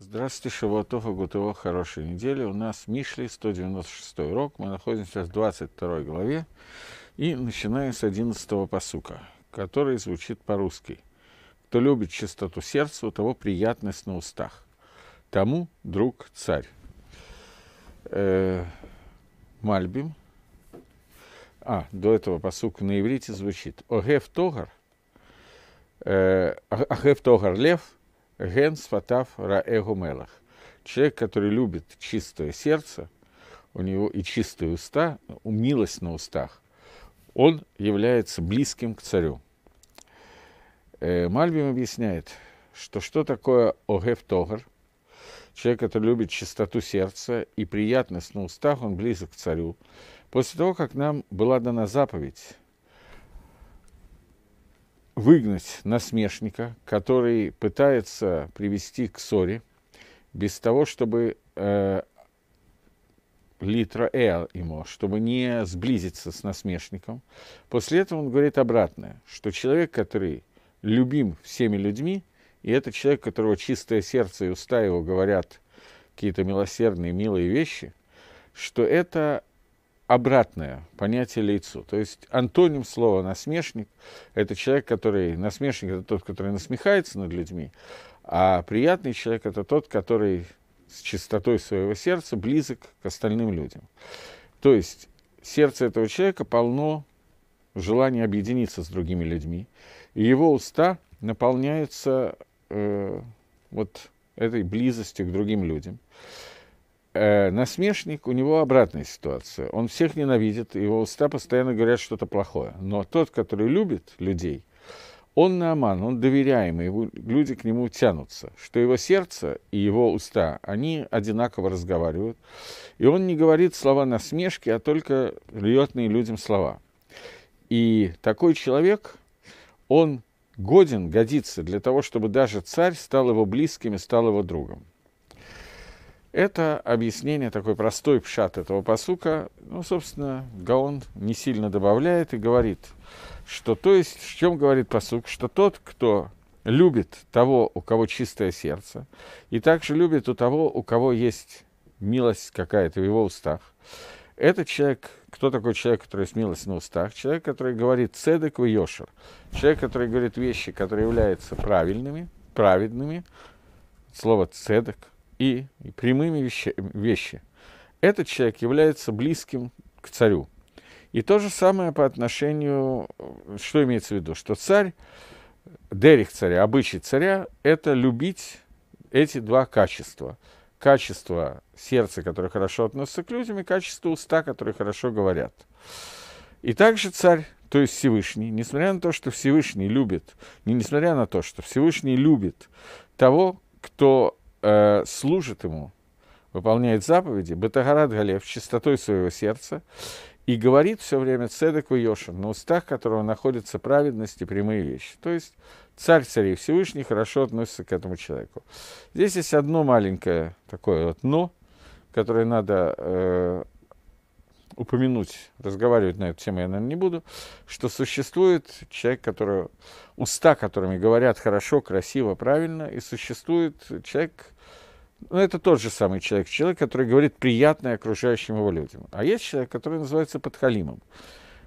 Здравствуйте, Шавуатов и Гутово, хорошей недели. У нас Мишли, 196 урок. Мы находимся в 22 главе и начинаем с 11 посука, который звучит по-русски. Кто любит чистоту сердца, у того приятность на устах. Тому друг царь. Э, Мальбим. А, до этого посука на иврите звучит. Огев Тогар. Э, Огев Тогар Лев – Ген сфатав раэгу мелах. Человек, который любит чистое сердце, у него и чистые уста, милость на устах, он является близким к царю. Э, Мальбим объясняет, что что такое огев тогар, человек, который любит чистоту сердца и приятность на устах, он близок к царю. После того, как нам была дана заповедь выгнать насмешника, который пытается привести к ссоре, без того, чтобы э, литра э ему, чтобы не сблизиться с насмешником. После этого он говорит обратное, что человек, который любим всеми людьми, и это человек, у которого чистое сердце и уста его говорят какие-то милосердные, милые вещи, что это обратное понятие лицу. То есть антоним слова насмешник – это человек, который… Насмешник – это тот, который насмехается над людьми, а приятный человек – это тот, который с чистотой своего сердца близок к остальным людям. То есть сердце этого человека полно желания объединиться с другими людьми, и его уста наполняются э, вот этой близостью к другим людям э, насмешник, у него обратная ситуация. Он всех ненавидит, его уста постоянно говорят что-то плохое. Но тот, который любит людей, он нааман, он доверяемый, его, люди к нему тянутся, что его сердце и его уста, они одинаково разговаривают. И он не говорит слова насмешки, а только льетные людям слова. И такой человек, он годен, годится для того, чтобы даже царь стал его близким и стал его другом. Это объяснение, такой простой пшат этого посука, ну, собственно, Гаон не сильно добавляет и говорит, что, то есть, в чем говорит посук, что тот, кто любит того, у кого чистое сердце, и также любит у того, у кого есть милость какая-то в его устах, этот человек, кто такой человек, который есть милость на устах? Человек, который говорит цедек в йошер. Человек, который говорит вещи, которые являются правильными, праведными. Слово цедек – и, прямыми вещи, вещи. Этот человек является близким к царю. И то же самое по отношению, что имеется в виду, что царь, дерих царя, обычай царя, это любить эти два качества. Качество сердца, которое хорошо относится к людям, и качество уста, которые хорошо говорят. И также царь, то есть Всевышний, несмотря на то, что Всевышний любит, не несмотря на то, что Всевышний любит того, кто э, служит ему, выполняет заповеди, Батагарат Галев, чистотой своего сердца, и говорит все время Цедек Йошин, на устах которого находятся праведность и прямые вещи. То есть царь царей Всевышний хорошо относится к этому человеку. Здесь есть одно маленькое такое вот «но», которое надо э, упомянуть, разговаривать на эту тему я, наверное, не буду, что существует человек, который, уста которыми говорят хорошо, красиво, правильно, и существует человек, ну, это тот же самый человек, человек, который говорит приятное окружающим его людям. А есть человек, который называется подхалимом,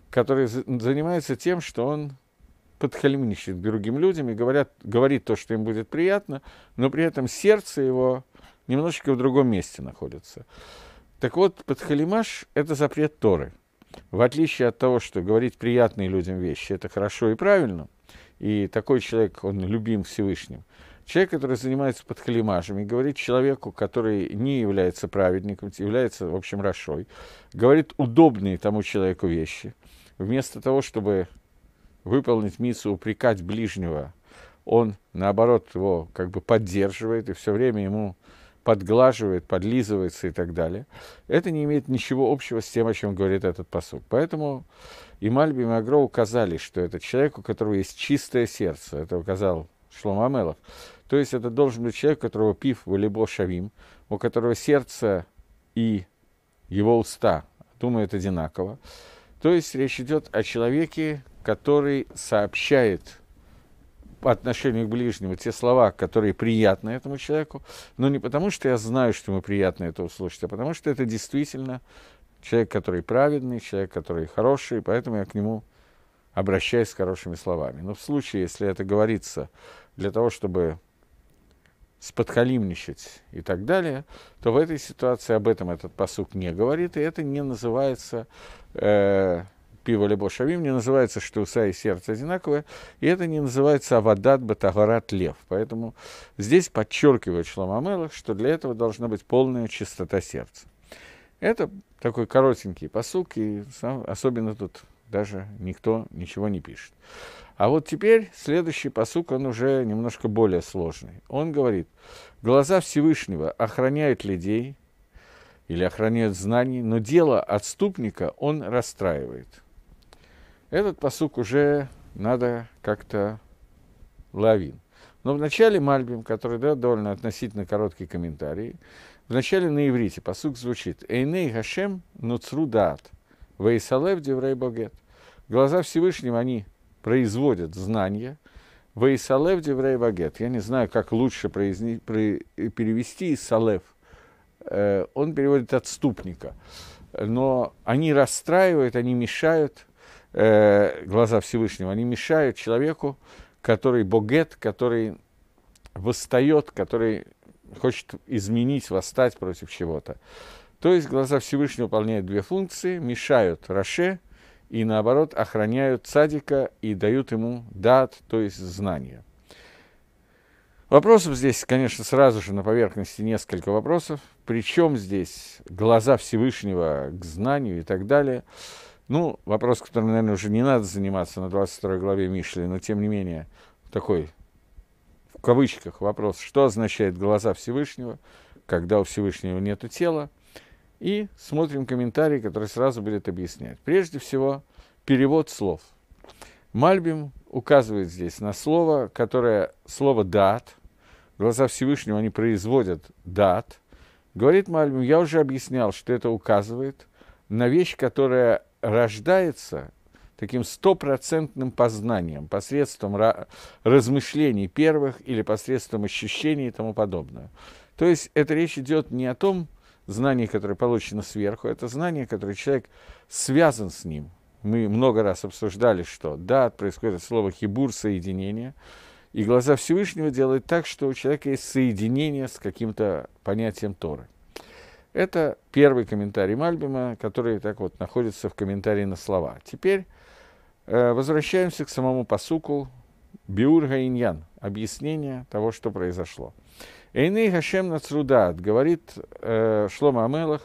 который занимается тем, что он подхалимничает другим людям и говорят, говорит то, что им будет приятно, но при этом сердце его немножечко в другом месте находится. Так вот, подхалимаш – это запрет Торы. В отличие от того, что говорить приятные людям вещи – это хорошо и правильно, и такой человек, он любим Всевышним. Человек, который занимается подхалимажем и говорит человеку, который не является праведником, является, в общем, рашой, говорит удобные тому человеку вещи, вместо того, чтобы выполнить миссу, упрекать ближнего, он, наоборот, его как бы поддерживает и все время ему подглаживает, подлизывается и так далее, это не имеет ничего общего с тем, о чем говорит этот посуд. Поэтому и Мальби и Магро указали, что это человек, у которого есть чистое сердце. Это указал Шлом Амелов. То есть это должен быть человек, у которого пив волейбо шавим, у которого сердце и его уста думают одинаково. То есть речь идет о человеке, который сообщает отношению к ближнему те слова, которые приятны этому человеку, но не потому, что я знаю, что ему приятно это услышать, а потому что это действительно человек, который праведный, человек, который хороший, поэтому я к нему обращаюсь с хорошими словами. Но в случае, если это говорится для того, чтобы сподхалимничать и так далее, то в этой ситуации об этом этот посук не говорит, и это не называется э, пиво либо шавим, не называется, что уса и сердце одинаковые, и это не называется авадат батагарат лев. Поэтому здесь подчеркивает Шломамелах, что для этого должна быть полная чистота сердца. Это такой коротенький посук, и сам, особенно тут даже никто ничего не пишет. А вот теперь следующий посук, он уже немножко более сложный. Он говорит, глаза Всевышнего охраняют людей или охраняют знаний, но дело отступника он расстраивает. Этот посук уже надо как-то лавин. Но в начале Мальбим, который дает довольно относительно короткий комментарий, в начале на иврите посук звучит «Эйней Гашем нуцру даат, вейсалев деврей богет». Глаза Всевышнего, они производят знания. Вейсалев деврей багет. Я не знаю, как лучше произне, при, перевести Салев. Э, он переводит отступника. Но они расстраивают, они мешают э, глаза Всевышнего, они мешают человеку, который богет, который восстает, который хочет изменить, восстать против чего-то. То есть глаза Всевышнего выполняют две функции, мешают Раше и, наоборот, охраняют цадика и дают ему дат, то есть знания. Вопросов здесь, конечно, сразу же на поверхности несколько вопросов. Причем здесь глаза Всевышнего к знанию и так далее. Ну, вопрос, которым, наверное, уже не надо заниматься на 22 главе Мишли, но тем не менее такой, в кавычках, вопрос, что означает глаза Всевышнего, когда у Всевышнего нет тела, и смотрим комментарий, который сразу будет объяснять. Прежде всего, перевод слов. Мальбим указывает здесь на слово, которое слово «дат». Глаза Всевышнего, они производят «дат». Говорит Мальбим, я уже объяснял, что это указывает на вещь, которая рождается таким стопроцентным познанием, посредством размышлений первых или посредством ощущений и тому подобное. То есть это речь идет не о том, знание, которое получено сверху, это знание, которое человек связан с ним. Мы много раз обсуждали, что да, происходит слово хибур, соединение, и глаза Всевышнего делают так, что у человека есть соединение с каким-то понятием Торы. Это первый комментарий Мальбима, который так вот находится в комментарии на слова. Теперь э, возвращаемся к самому посуку Биур Гаиньян, объяснение того, что произошло. Эйней Хашем Нацрудат, говорит э, Шлома Амелах,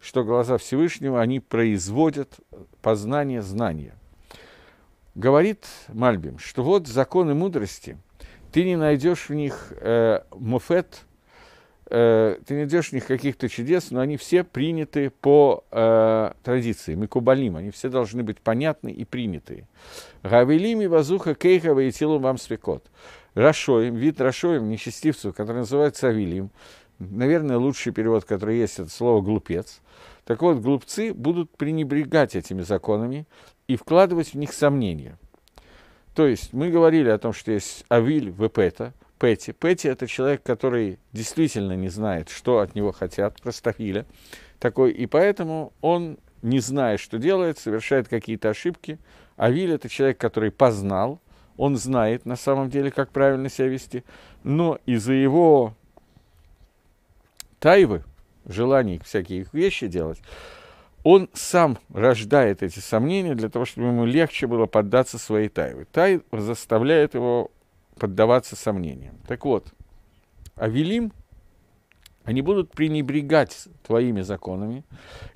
что глаза Всевышнего, они производят познание знания. Говорит Мальбим, что вот законы мудрости, ты не найдешь в них э, муфет, э, ты не найдешь в них каких-то чудес, но они все приняты по э, традиции, микубалим, они все должны быть понятны и приняты. Гавелими вазуха кейха ваетилу вам свекот. Рашоем, вид Рашоем, нечестивцев, который называется Авилием. Наверное, лучший перевод, который есть, это слово «глупец». Так вот, глупцы будут пренебрегать этими законами и вкладывать в них сомнения. То есть мы говорили о том, что есть Авиль Вепета, Пэти. Пэти – это человек, который действительно не знает, что от него хотят, простофиля такой, и поэтому он, не зная, что делает, совершает какие-то ошибки. Авиль – это человек, который познал, он знает на самом деле, как правильно себя вести, но из-за его тайвы, желаний всякие вещи делать, он сам рождает эти сомнения для того, чтобы ему легче было поддаться своей тайвы. Тай заставляет его поддаваться сомнениям. Так вот, Авелим, они будут пренебрегать твоими законами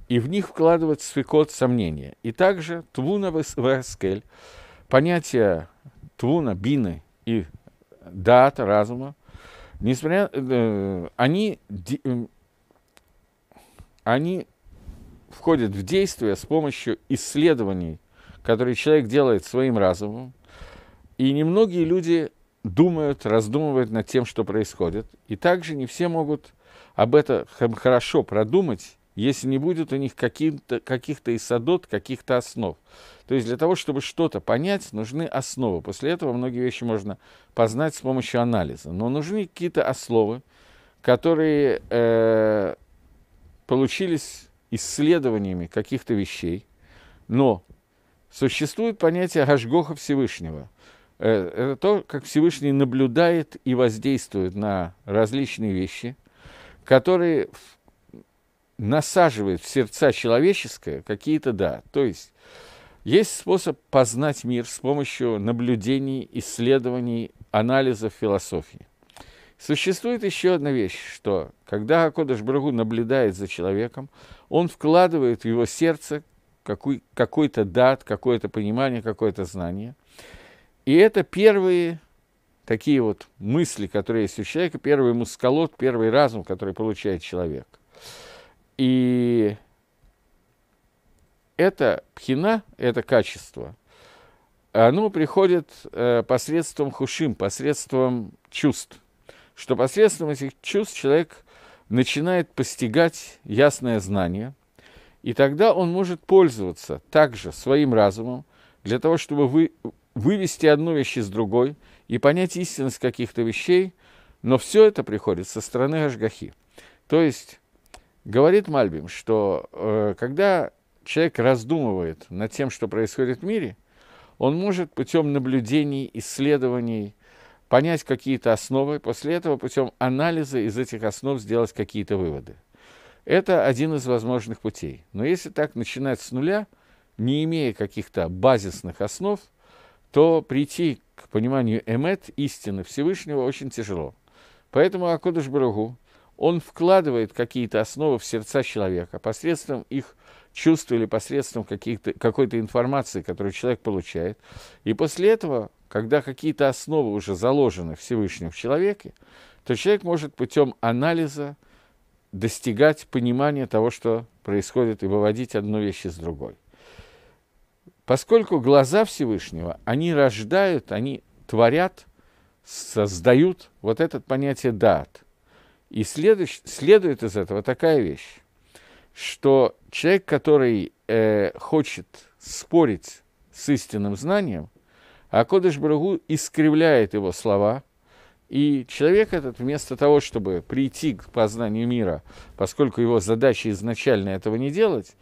и в них вкладывать свекот сомнения. И также Твуна Вескель, понятие Твуна, Бины и Дата, разума, несмотря, э, они, э, они входят в действие с помощью исследований, которые человек делает своим разумом. И немногие люди думают, раздумывают над тем, что происходит. И также не все могут об этом хорошо продумать если не будет у них каких-то, каких-то исадот, каких-то основ. То есть для того, чтобы что-то понять, нужны основы. После этого многие вещи можно познать с помощью анализа. Но нужны какие-то основы, которые э, получились исследованиями каких-то вещей, но существует понятие Гашгоха Всевышнего. Э, это то, как Всевышний наблюдает и воздействует на различные вещи, которые насаживает в сердца человеческое какие-то да. То есть есть способ познать мир с помощью наблюдений, исследований, анализов философии. Существует еще одна вещь, что когда Акодыш Брагу наблюдает за человеком, он вкладывает в его сердце какой, какой-то дат, какое-то понимание, какое-то знание. И это первые такие вот мысли, которые есть у человека, первый мускалот, первый разум, который получает человек. И это пхина, это качество, оно приходит э, посредством хушим, посредством чувств. Что посредством этих чувств человек начинает постигать ясное знание, и тогда он может пользоваться также своим разумом для того, чтобы вы, вывести одну вещь из другой и понять истинность каких-то вещей, но все это приходит со стороны Ашгахи. То есть Говорит Мальбим, что э, когда человек раздумывает над тем, что происходит в мире, он может путем наблюдений, исследований понять какие-то основы, после этого путем анализа из этих основ сделать какие-то выводы. Это один из возможных путей. Но если так начинать с нуля, не имея каких-то базисных основ, то прийти к пониманию эмет, истины Всевышнего, очень тяжело. Поэтому Акодыш Барагу он вкладывает какие-то основы в сердца человека посредством их чувств или посредством какой-то информации, которую человек получает. И после этого, когда какие-то основы уже заложены Всевышним в человеке, то человек может путем анализа достигать понимания того, что происходит, и выводить одну вещь из другой. Поскольку глаза Всевышнего, они рождают, они творят, создают вот это понятие дат – и следует, следует из этого такая вещь, что человек, который э, хочет спорить с истинным знанием, а Кодыш Брагу искривляет его слова, и человек этот вместо того, чтобы прийти к познанию мира, поскольку его задача изначально этого не делать,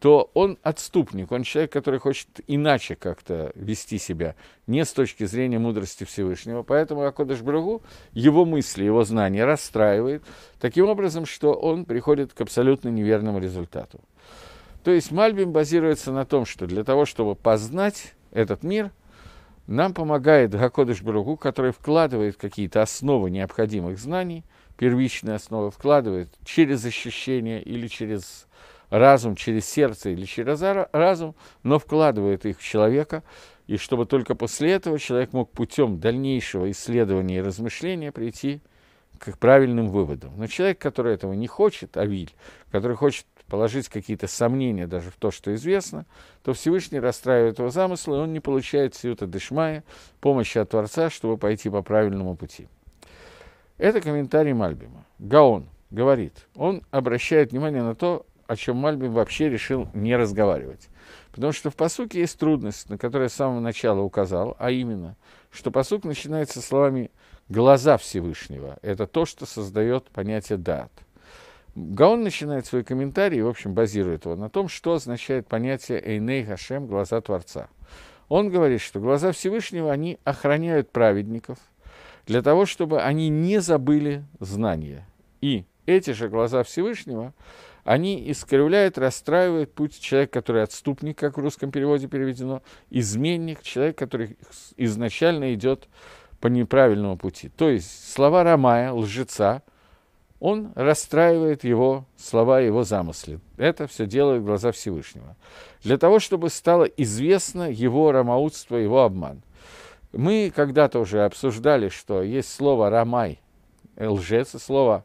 то он отступник, он человек, который хочет иначе как-то вести себя, не с точки зрения мудрости Всевышнего. Поэтому Акодыш Брагу его мысли, его знания расстраивает таким образом, что он приходит к абсолютно неверному результату. То есть Мальбим базируется на том, что для того, чтобы познать этот мир, нам помогает Гакодыш Брагу, который вкладывает какие-то основы необходимых знаний, первичные основы вкладывает через ощущения или через разум через сердце или через разум, но вкладывает их в человека, и чтобы только после этого человек мог путем дальнейшего исследования и размышления прийти к правильным выводам. Но человек, который этого не хочет, Авиль, который хочет положить какие-то сомнения даже в то, что известно, то Всевышний расстраивает его замыслы, и он не получает сиюта дышмая, помощи от Творца, чтобы пойти по правильному пути. Это комментарий Мальбима. Гаон говорит, он обращает внимание на то, о чем Мальбим вообще решил не разговаривать. Потому что в посуке есть трудность, на которую я с самого начала указал, а именно, что посук начинается словами «глаза Всевышнего». Это то, что создает понятие «дат». Гаон начинает свой комментарий, в общем, базирует его на том, что означает понятие «эйней Хашем» – «глаза Творца». Он говорит, что глаза Всевышнего, они охраняют праведников для того, чтобы они не забыли знания. И эти же глаза Всевышнего – они искривляют, расстраивают путь человека, который отступник, как в русском переводе переведено, изменник, человек, который изначально идет по неправильному пути. То есть слова Рамая, лжеца, он расстраивает его слова, его замыслы. Это все делает глаза Всевышнего. Для того, чтобы стало известно его рамаутство, его обман. Мы когда-то уже обсуждали, что есть слово «рамай», лжец, и слово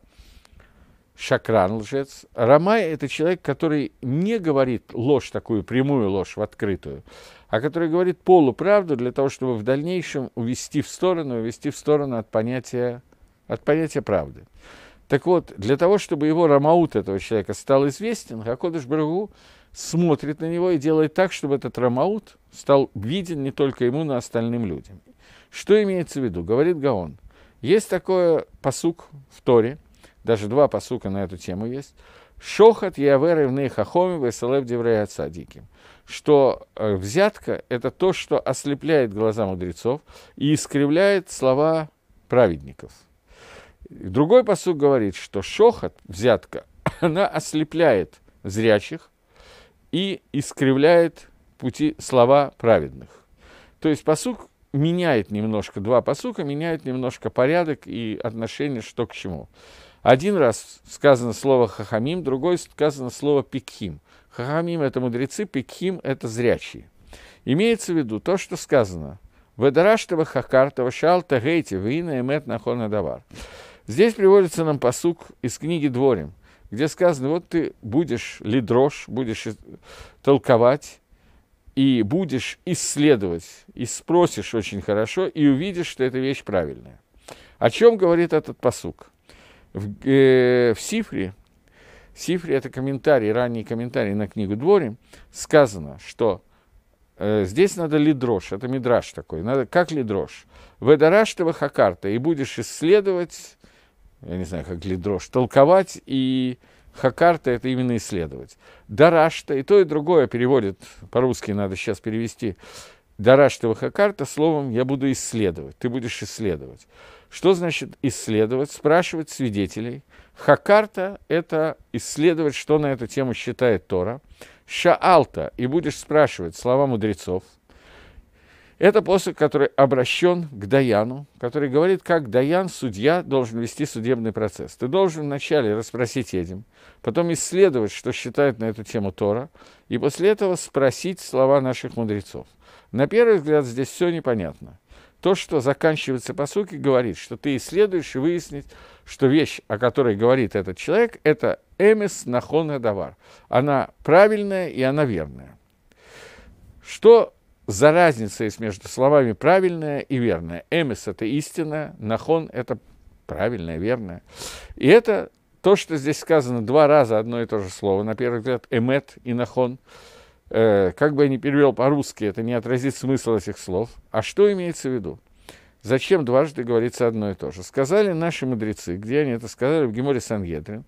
шакран, лжец. Рамай – это человек, который не говорит ложь, такую прямую ложь в открытую, а который говорит полуправду для того, чтобы в дальнейшем увести в сторону, увести в сторону от понятия, от понятия правды. Так вот, для того, чтобы его рамаут этого человека стал известен, Хакодыш Барагу смотрит на него и делает так, чтобы этот рамаут стал виден не только ему, но и остальным людям. Что имеется в виду? Говорит Гаон. Есть такой посук в Торе, даже два посука на эту тему есть. Шохат Явер Ивней Хахоми Веселев Деврея Цадиким. Что э, взятка – это то, что ослепляет глаза мудрецов и искривляет слова праведников. Другой посуд говорит, что шохат, взятка, она ослепляет зрячих и искривляет пути слова праведных. То есть посук меняет немножко, два посука меняют немножко порядок и отношение, что к чему. Один раз сказано слово хахамим, другой сказано слово пикхим. Хахамим – это мудрецы, пикхим – это зрячие. Имеется в виду то, что сказано. Ведараштава хакартава шал тагейте вина эмет нахона давар. Здесь приводится нам посук из книги Дворим, где сказано, вот ты будешь лидрош, будешь толковать, и будешь исследовать, и спросишь очень хорошо, и увидишь, что эта вещь правильная. О чем говорит этот посук? В, э, в Сифре, Сифре это комментарий, ранний комментарий на книгу Дворим, сказано, что э, здесь надо лидрош, это мидраш такой, надо как лидрош. Ведараштова хакарта, и будешь исследовать, я не знаю, как лидрош, толковать и Хакарта – это именно исследовать. Дарашта, и то, и другое переводит, по-русски надо сейчас перевести, Дарашта Хакарта словом «я буду исследовать», ты будешь исследовать. Что значит исследовать? Спрашивать свидетелей. Хакарта – это исследовать, что на эту тему считает Тора. Шаалта – и будешь спрашивать слова мудрецов – это посох, который обращен к Даяну, который говорит, как Даян, судья, должен вести судебный процесс. Ты должен вначале расспросить этим, потом исследовать, что считает на эту тему Тора, и после этого спросить слова наших мудрецов. На первый взгляд здесь все непонятно. То, что заканчивается по сути, говорит, что ты исследуешь и выяснить, что вещь, о которой говорит этот человек, это эмис нахон давар. Она правильная и она верная. Что за разница есть между словами правильное и верное. Эмис – это истина, нахон – это правильное, верное. И это то, что здесь сказано два раза одно и то же слово. На первый взгляд, эмет и нахон. Э, как бы я ни перевел по-русски, это не отразит смысл этих слов. А что имеется в виду? Зачем дважды говорится одно и то же? Сказали наши мудрецы, где они это сказали, в Геморе Сангедрин,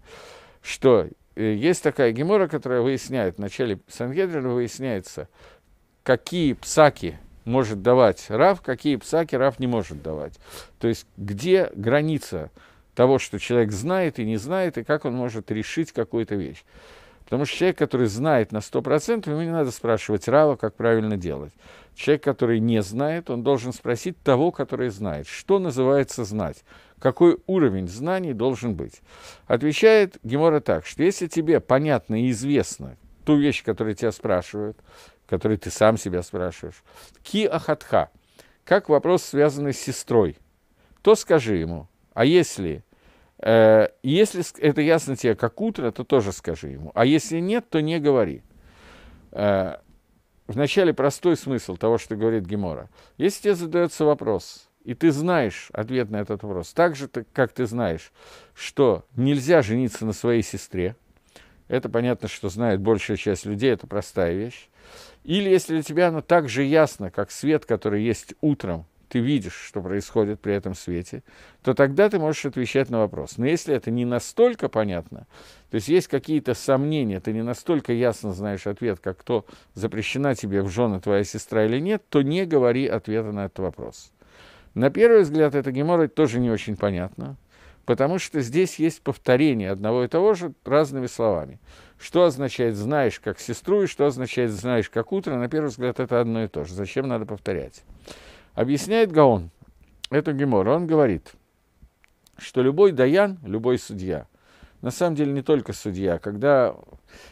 что э, есть такая гемора, которая выясняет, в начале Сангедрина выясняется, какие псаки может давать Рав, какие псаки Рав не может давать. То есть где граница того, что человек знает и не знает, и как он может решить какую-то вещь. Потому что человек, который знает на 100%, ему не надо спрашивать Рава, как правильно делать. Человек, который не знает, он должен спросить того, который знает. Что называется знать? Какой уровень знаний должен быть? Отвечает Гемора так, что если тебе понятно и известно ту вещь, которую тебя спрашивают, который ты сам себя спрашиваешь. Ки ахатха, как вопрос, связанный с сестрой, то скажи ему. А если, если это ясно тебе как утро, то тоже скажи ему. А если нет, то не говори. Э, вначале простой смысл того, что говорит Гемора. Если тебе задается вопрос, и ты знаешь ответ на этот вопрос, так же, как ты знаешь, что нельзя жениться на своей сестре, это понятно, что знает большая часть людей, это простая вещь. Или если для тебя оно так же ясно, как свет, который есть утром, ты видишь, что происходит при этом свете, то тогда ты можешь отвечать на вопрос. Но если это не настолько понятно, то есть есть какие-то сомнения, ты не настолько ясно знаешь ответ, как то, запрещена тебе в жены твоя сестра или нет, то не говори ответа на этот вопрос. На первый взгляд, это геморрой тоже не очень понятно потому что здесь есть повторение одного и того же разными словами. Что означает «знаешь как сестру» и что означает «знаешь как утро», на первый взгляд, это одно и то же. Зачем надо повторять? Объясняет Гаон эту гемору. Он говорит, что любой даян, любой судья, на самом деле не только судья, когда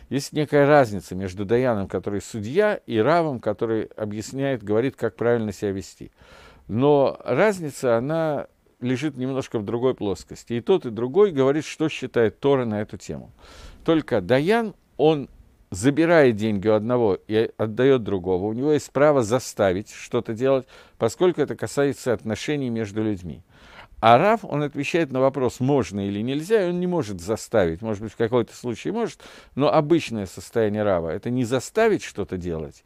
есть некая разница между даяном, который судья, и равом, который объясняет, говорит, как правильно себя вести. Но разница, она лежит немножко в другой плоскости. И тот, и другой говорит, что считает Тора на эту тему. Только Даян, он забирает деньги у одного и отдает другого. У него есть право заставить что-то делать, поскольку это касается отношений между людьми. А Рав, он отвечает на вопрос, можно или нельзя, и он не может заставить, может быть, в какой-то случае может, но обычное состояние Рава – это не заставить что-то делать,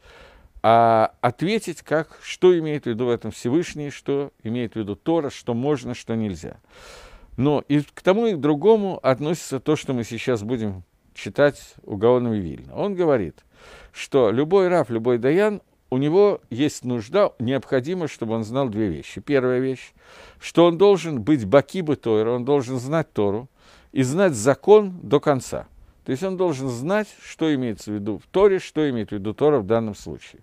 а ответить, как, что имеет в виду в этом Всевышний, что имеет в виду Тора, что можно, что нельзя. Но и к тому и к другому относится то, что мы сейчас будем читать у Гаона Вильна. Он говорит, что любой раб, любой даян, у него есть нужда, необходимо, чтобы он знал две вещи. Первая вещь, что он должен быть бакибы Тойра, он должен знать Тору и знать закон до конца. То есть он должен знать, что имеется в виду в Торе, что имеет в виду Тора в данном случае.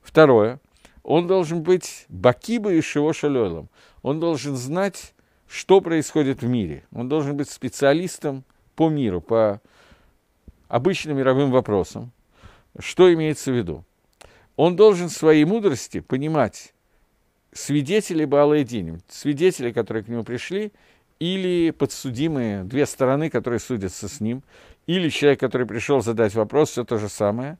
Второе, он должен быть бакибы и шиво шалёлом. Он должен знать, что происходит в мире. Он должен быть специалистом по миру, по обычным мировым вопросам. Что имеется в виду? Он должен своей мудрости понимать свидетелей Баалайдиним, свидетели, которые к нему пришли, или подсудимые, две стороны, которые судятся с ним, или человек, который пришел задать вопрос, все то же самое.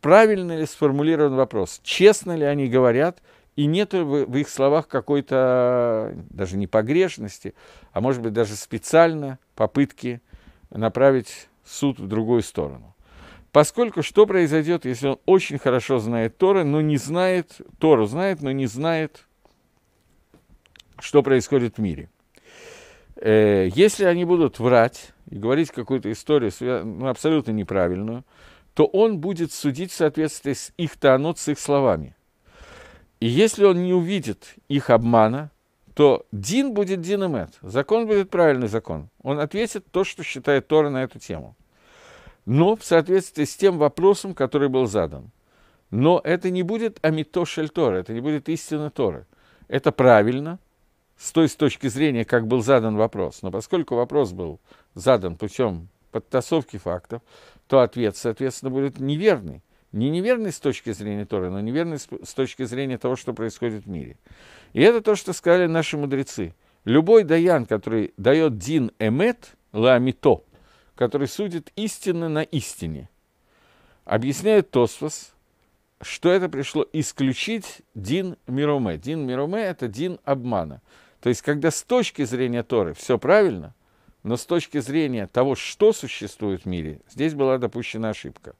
Правильно ли сформулирован вопрос? Честно ли они говорят? И нет в, в их словах какой-то даже не погрешности, а может быть даже специально попытки направить суд в другую сторону. Поскольку что произойдет, если он очень хорошо знает Торы, но не знает, Тору знает, но не знает, что происходит в мире. Э, если они будут врать и говорить какую-то историю ну, абсолютно неправильную, то он будет судить в соответствии с их таанот, с их словами. И если он не увидит их обмана, то Дин будет Дин Эмет. Закон будет правильный закон. Он ответит то, что считает Тора на эту тему но в соответствии с тем вопросом, который был задан. Но это не будет амито Тора, это не будет истина Торы. Это правильно, с той с точки зрения, как был задан вопрос. Но поскольку вопрос был задан путем подтасовки фактов, то ответ, соответственно, будет неверный. Не неверный с точки зрения Торы, но неверный с точки зрения того, что происходит в мире. И это то, что сказали наши мудрецы. Любой даян, который дает дин эмет, ламито, который судит истинно на истине. Объясняет Тосфос, что это пришло исключить Дин Мироме. Дин Мироме – это Дин обмана. То есть, когда с точки зрения Торы все правильно, но с точки зрения того, что существует в мире, здесь была допущена ошибка.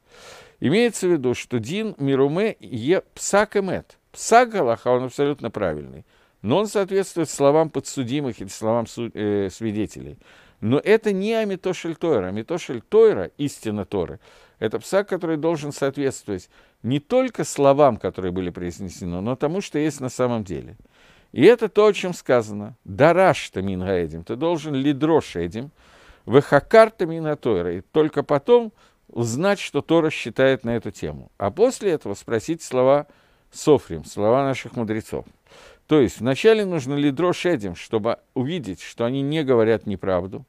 Имеется в виду, что Дин Мируме е псак эмет. Псак Галаха, он абсолютно правильный. Но он соответствует словам подсудимых или словам э, свидетелей. Но это не Амитошель Тойра. Амитошель Тойра, истина Торы, это псак, который должен соответствовать не только словам, которые были произнесены, но тому, что есть на самом деле. И это то, о чем сказано. Дарашта мингаэдим. Ты должен лидрош этим. Вехакарта минатойра. И только потом узнать, что Тора считает на эту тему. А после этого спросить слова Софрим, слова наших мудрецов. То есть вначале нужно лидрош этим, чтобы увидеть, что они не говорят неправду.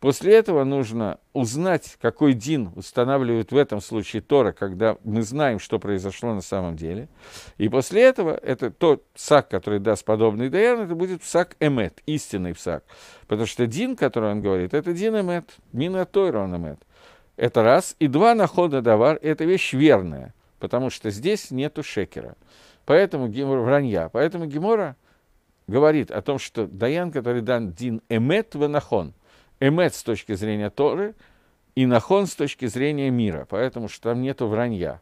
После этого нужно узнать, какой дин устанавливает в этом случае Тора, когда мы знаем, что произошло на самом деле. И после этого это тот псак, который даст подобный даян, это будет псак эмет, истинный псак. Потому что дин, который он говорит, это дин эмет, мина Тойра эмет. Это раз. И два, находа давар, это вещь верная, потому что здесь нету шекера. Поэтому Гемора вранья. Поэтому Гемора говорит о том, что Даян, который дан Дин Эмет Ванахон, Эмет с точки зрения Торы, и Нахон с точки зрения мира, поэтому что там нету вранья.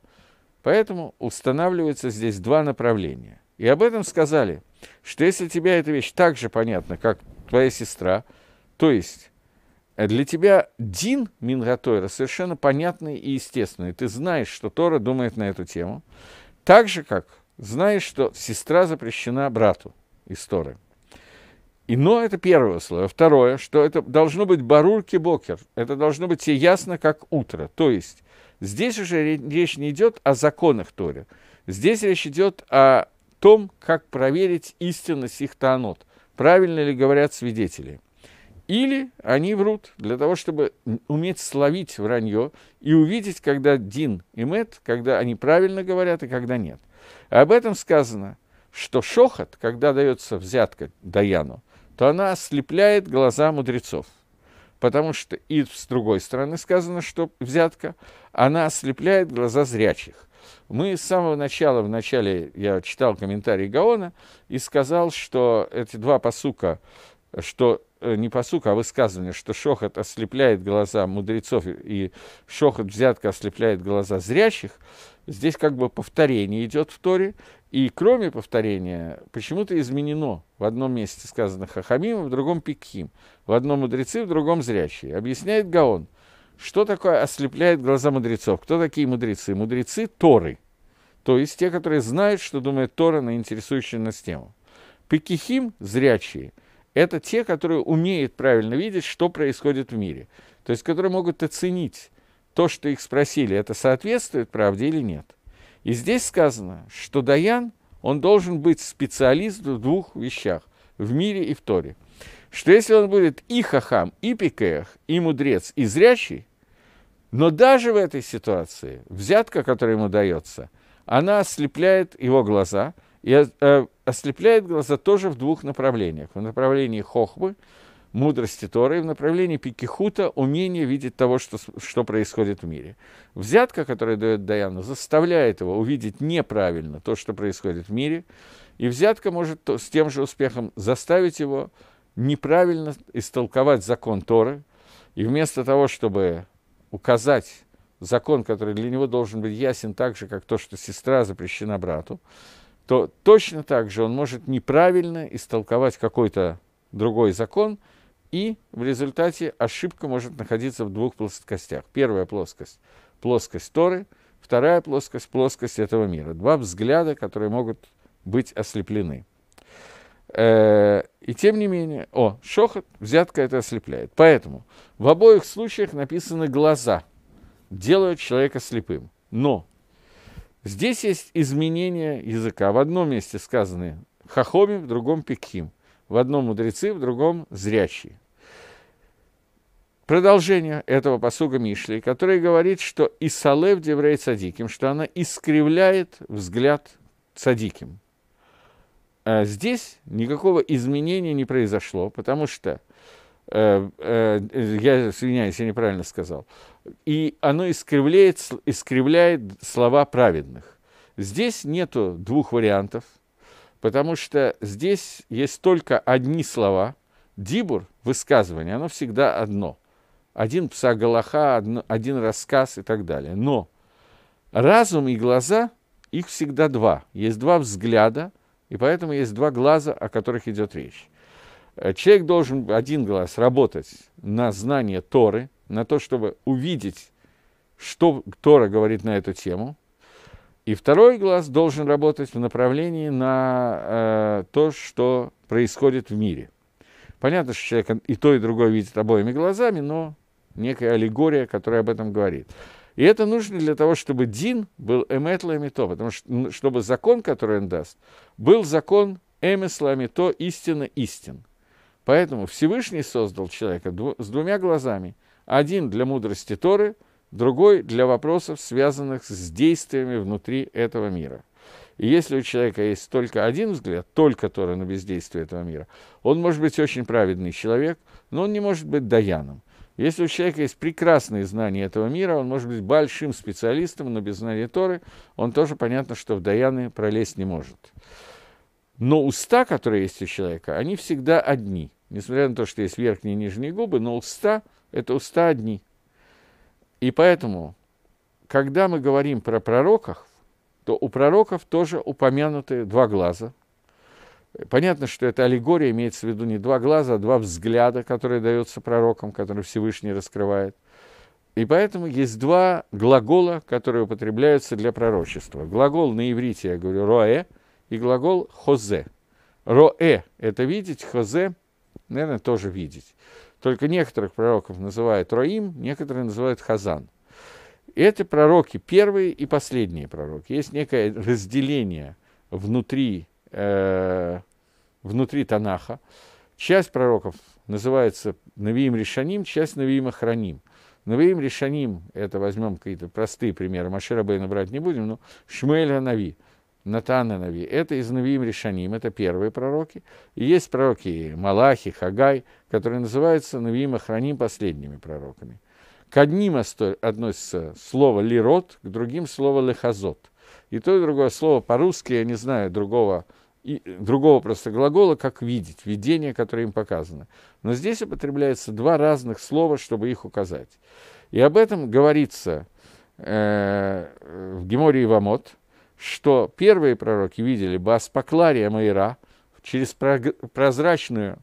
Поэтому устанавливаются здесь два направления. И об этом сказали, что если тебе эта вещь так же понятна, как твоя сестра, то есть для тебя Дин Мингатойра совершенно понятный и естественный. Ты знаешь, что Тора думает на эту тему. Так же, как знаешь, что сестра запрещена брату из Торы. И но это первое условие. Второе, что это должно быть барурки бокер. Это должно быть ясно, как утро. То есть здесь уже речь не идет о законах Торе. Здесь речь идет о том, как проверить истинность их таанот. Правильно ли говорят свидетели. Или они врут для того, чтобы уметь словить вранье и увидеть, когда Дин и Мет, когда они правильно говорят и когда нет. Об этом сказано, что шохот, когда дается взятка Даяну, то она ослепляет глаза мудрецов. Потому что и с другой стороны сказано, что взятка, она ослепляет глаза зрячих. Мы с самого начала, в начале я читал комментарий Гаона и сказал, что эти два посука, что не посука, а высказывание, что шохот ослепляет глаза мудрецов и шохот взятка ослепляет глаза зрящих, здесь как бы повторение идет в Торе, и кроме повторения, почему-то изменено. В одном месте сказано хахамим, в другом пикхим. В одном мудрецы, в другом зрячие. Объясняет Гаон, что такое ослепляет глаза мудрецов. Кто такие мудрецы? Мудрецы Торы. То есть те, которые знают, что думает Тора на интересующую нас тему. Пикихим, зрячие, это те, которые умеют правильно видеть, что происходит в мире. То есть, которые могут оценить то, что их спросили, это соответствует правде или нет. И здесь сказано, что Даян, он должен быть специалист в двух вещах, в мире и в Торе. Что если он будет и хахам, и пикеях, и мудрец, и зрячий, но даже в этой ситуации взятка, которая ему дается, она ослепляет его глаза, и э, ослепляет глаза тоже в двух направлениях. В направлении хохбы, мудрости Торы, в направлении пикихута, умения видеть того, что, что происходит в мире. Взятка, которую дает Даяну, заставляет его увидеть неправильно то, что происходит в мире, и взятка может с тем же успехом заставить его неправильно истолковать закон Торы, и вместо того, чтобы указать закон, который для него должен быть ясен так же, как то, что сестра запрещена брату, то точно так же он может неправильно истолковать какой-то другой закон – и в результате ошибка может находиться в двух плоскостях. Первая плоскость – плоскость Торы, вторая плоскость – плоскость этого мира. Два взгляда, которые могут быть ослеплены. Э, и тем не менее, о, шохот, взятка это ослепляет. Поэтому в обоих случаях написаны глаза, делают человека слепым. Но здесь есть изменение языка. В одном месте сказаны хахоми, в другом пикхим. В одном мудрецы, в другом зрячие. Продолжение этого посуга Мишли, который говорит, что Исалев деврей цадиким, что она искривляет взгляд цадиким. А здесь никакого изменения не произошло, потому что, э, э, я извиняюсь, я неправильно сказал, и оно искривляет, искривляет слова праведных. Здесь нету двух вариантов – потому что здесь есть только одни слова. Дибур, высказывание, оно всегда одно. Один пса Галаха, один рассказ и так далее. Но разум и глаза, их всегда два. Есть два взгляда, и поэтому есть два глаза, о которых идет речь. Э, человек должен, один глаз, работать на знание Торы, на то, чтобы увидеть, что Тора говорит на эту тему, и второй глаз должен работать в направлении на э, то, что происходит в мире. Понятно, что человек и то, и другое видит обоими глазами, но некая аллегория, которая об этом говорит. И это нужно для того, чтобы Дин был эмет ламито, потому что чтобы закон, который он даст, был закон эмес ламито, истина истин. Поэтому Всевышний создал человека с двумя глазами. Один для мудрости Торы – другой для вопросов, связанных с действиями внутри этого мира. И если у человека есть только один взгляд, только Тора на бездействие этого мира, он может быть очень праведный человек, но он не может быть даяном. Если у человека есть прекрасные знания этого мира, он может быть большим специалистом, но без знания Торы он тоже понятно, что в даяны пролезть не может. Но уста, которые есть у человека, они всегда одни. Несмотря на то, что есть верхние и нижние губы, но уста – это уста одни. И поэтому, когда мы говорим про пророков, то у пророков тоже упомянуты два глаза. Понятно, что эта аллегория имеется в виду не два глаза, а два взгляда, которые даются пророкам, которые Всевышний раскрывает. И поэтому есть два глагола, которые употребляются для пророчества. Глагол на иврите, я говорю, роэ, и глагол хозе. Роэ – это видеть, хозе – наверное, тоже видеть. Только некоторых пророков называют Роим, некоторые называют Хазан. Это пророки, первые и последние пророки. Есть некое разделение внутри, э, внутри Танаха. Часть пророков называется Навиим Решаним, часть Навиим Ахраним. Навиим Решаним, это возьмем какие-то простые примеры, Машира Бейна брать не будем, но Шмуэль Нави – Натана Нави, это из Навиим Решаним, это первые пророки. И есть пророки Малахи, Хагай, которые называются Навиим Охраним последними пророками. К одним относится слово лирот, к другим слово лехазот. И то, и другое слово по-русски, я не знаю другого, и, другого просто глагола, как видеть, видение, которое им показано. Но здесь употребляется два разных слова, чтобы их указать. И об этом говорится э, в Геморе Ивамот, что первые пророки видели Баспаклария Майра через прозрачную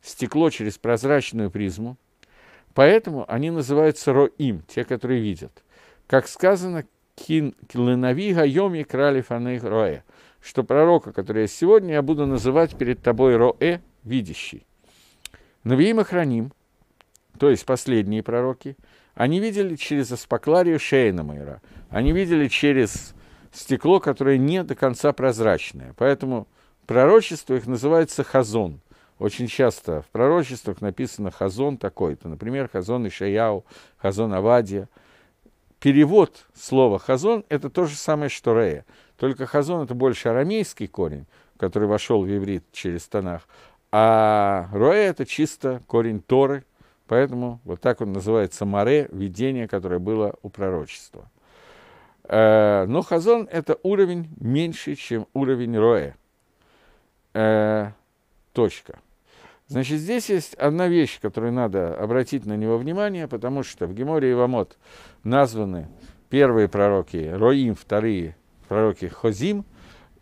стекло, через прозрачную призму, поэтому они называются Роим, те, которые видят. Как сказано, Килынави Гайоми Крали Фанейх Роэ, что пророка, который я сегодня, я буду называть перед тобой Роэ, видящий. Навиим храним, то есть последние пророки, они видели через аспакларию Шейна Майра, они видели через стекло, которое не до конца прозрачное. Поэтому пророчество их называется хазон. Очень часто в пророчествах написано хазон такой-то, например, хазон Ишаяу, хазон Авадия. Перевод слова хазон – это то же самое, что рея. Только хазон – это больше арамейский корень, который вошел в иврит через Танах, а роэ – это чисто корень Торы, поэтому вот так он называется маре, видение, которое было у пророчества. Э, но хазон – это уровень меньше, чем уровень роэ. Э, точка. Значит, здесь есть одна вещь, которую надо обратить на него внимание, потому что в Геморе и Вамот названы первые пророки Роим, вторые пророки Хозим,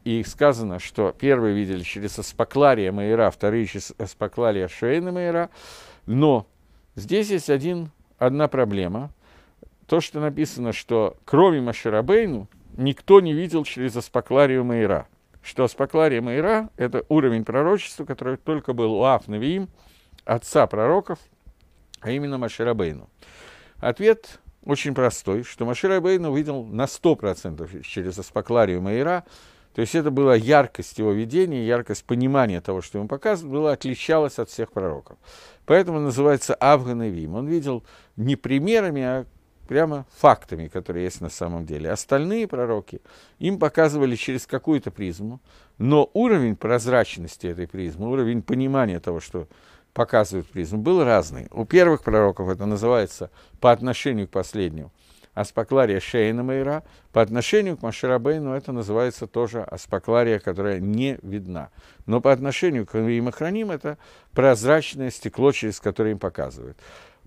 и сказано, что первые видели через Аспаклария Маира, вторые через Аспаклария Шейна Маира, но здесь есть один, одна проблема. То, что написано, что кроме Маширабейну никто не видел через Аспакларию Маира – что Аспаклария Майра – это уровень пророчества, который только был у Афнавиим, отца пророков, а именно Маширабейну. Ответ очень простой, что Маширабейну видел на 100% через Аспакларию Майра, то есть это была яркость его видения, яркость понимания того, что ему показывают, была, отличалась от всех пророков. Поэтому называется Авганавим. Он видел не примерами, а прямо фактами, которые есть на самом деле. Остальные пророки им показывали через какую-то призму, но уровень прозрачности этой призмы, уровень понимания того, что показывает призму, был разный. У первых пророков это называется по отношению к последнему аспаклария Шейна Мейра, по отношению к Маширабейну это называется тоже аспаклария, которая не видна. Но по отношению к Навиим это прозрачное стекло, через которое им показывают.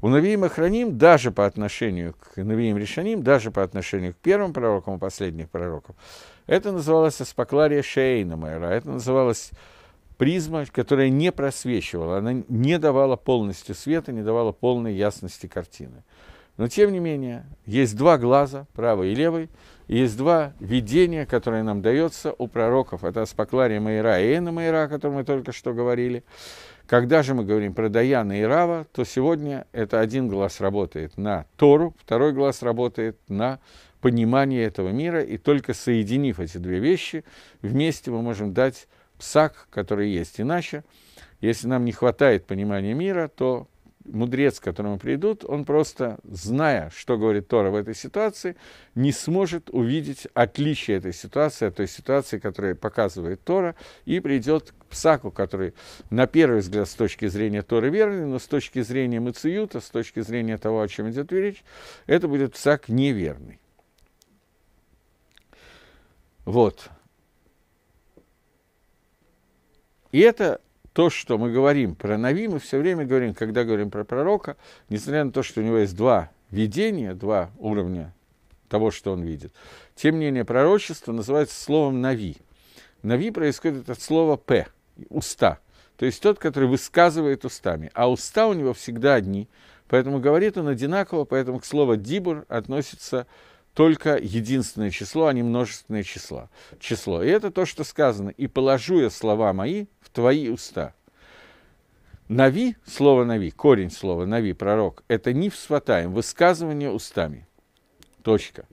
У Навиим Храним, даже по отношению к Навиим Решаним, даже по отношению к первым пророкам и последних пророков, это называлось אספקלריא שאינה מאירה, это называлось призма, которая не просвечивала, она не давала полностью света, не давала полной ясности картины. Но, тем не менее, есть два глаза, правый и левый, и есть два видения, которые нам дается у пророков. Это אספקלריא מאירה и אינה מאירה, о котором мы только что говорили. Когда же мы говорим про Даяна и Рава, то сегодня это один глаз работает на Тору, второй глаз работает на понимание этого мира, и только соединив эти две вещи, вместе мы можем дать псак, который есть. Иначе, если нам не хватает понимания мира, то мудрец, к которому придут, он просто, зная, что говорит Тора в этой ситуации, не сможет увидеть отличие этой ситуации от той ситуации, которую показывает Тора, и придет псаку, который, на первый взгляд, с точки зрения Торы верный, но с точки зрения Мациюта, с точки зрения того, о чем идет речь, это будет псак неверный. Вот. И это то, что мы говорим про Нави, мы все время говорим, когда говорим про пророка, несмотря на то, что у него есть два видения, два уровня того, что он видит, тем не менее пророчество называется словом Нави. Нави происходит от слова «п» – уста, то есть тот, который высказывает устами, а уста у него всегда одни, поэтому говорит он одинаково, поэтому к слову «дибур» относится только единственное число, а не множественное число. число. И это то, что сказано. «И положу я слова мои в твои уста». Нави, слово нави, корень слова нави, пророк, это в сватаем, высказывание устами. Точка.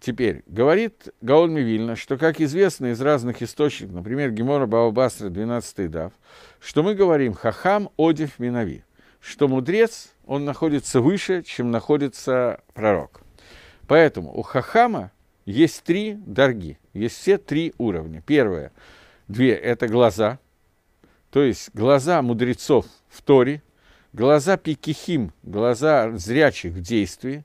Теперь, говорит Гаон Мивильна, что, как известно из разных источников, например, Гемора Баобасра, 12 дав, что мы говорим «хахам одив минави», что мудрец, он находится выше, чем находится пророк. Поэтому у Хахама есть три дорги, есть все три уровня. Первое, две – это глаза, то есть глаза мудрецов в Торе, глаза пикихим, глаза зрячих в действии,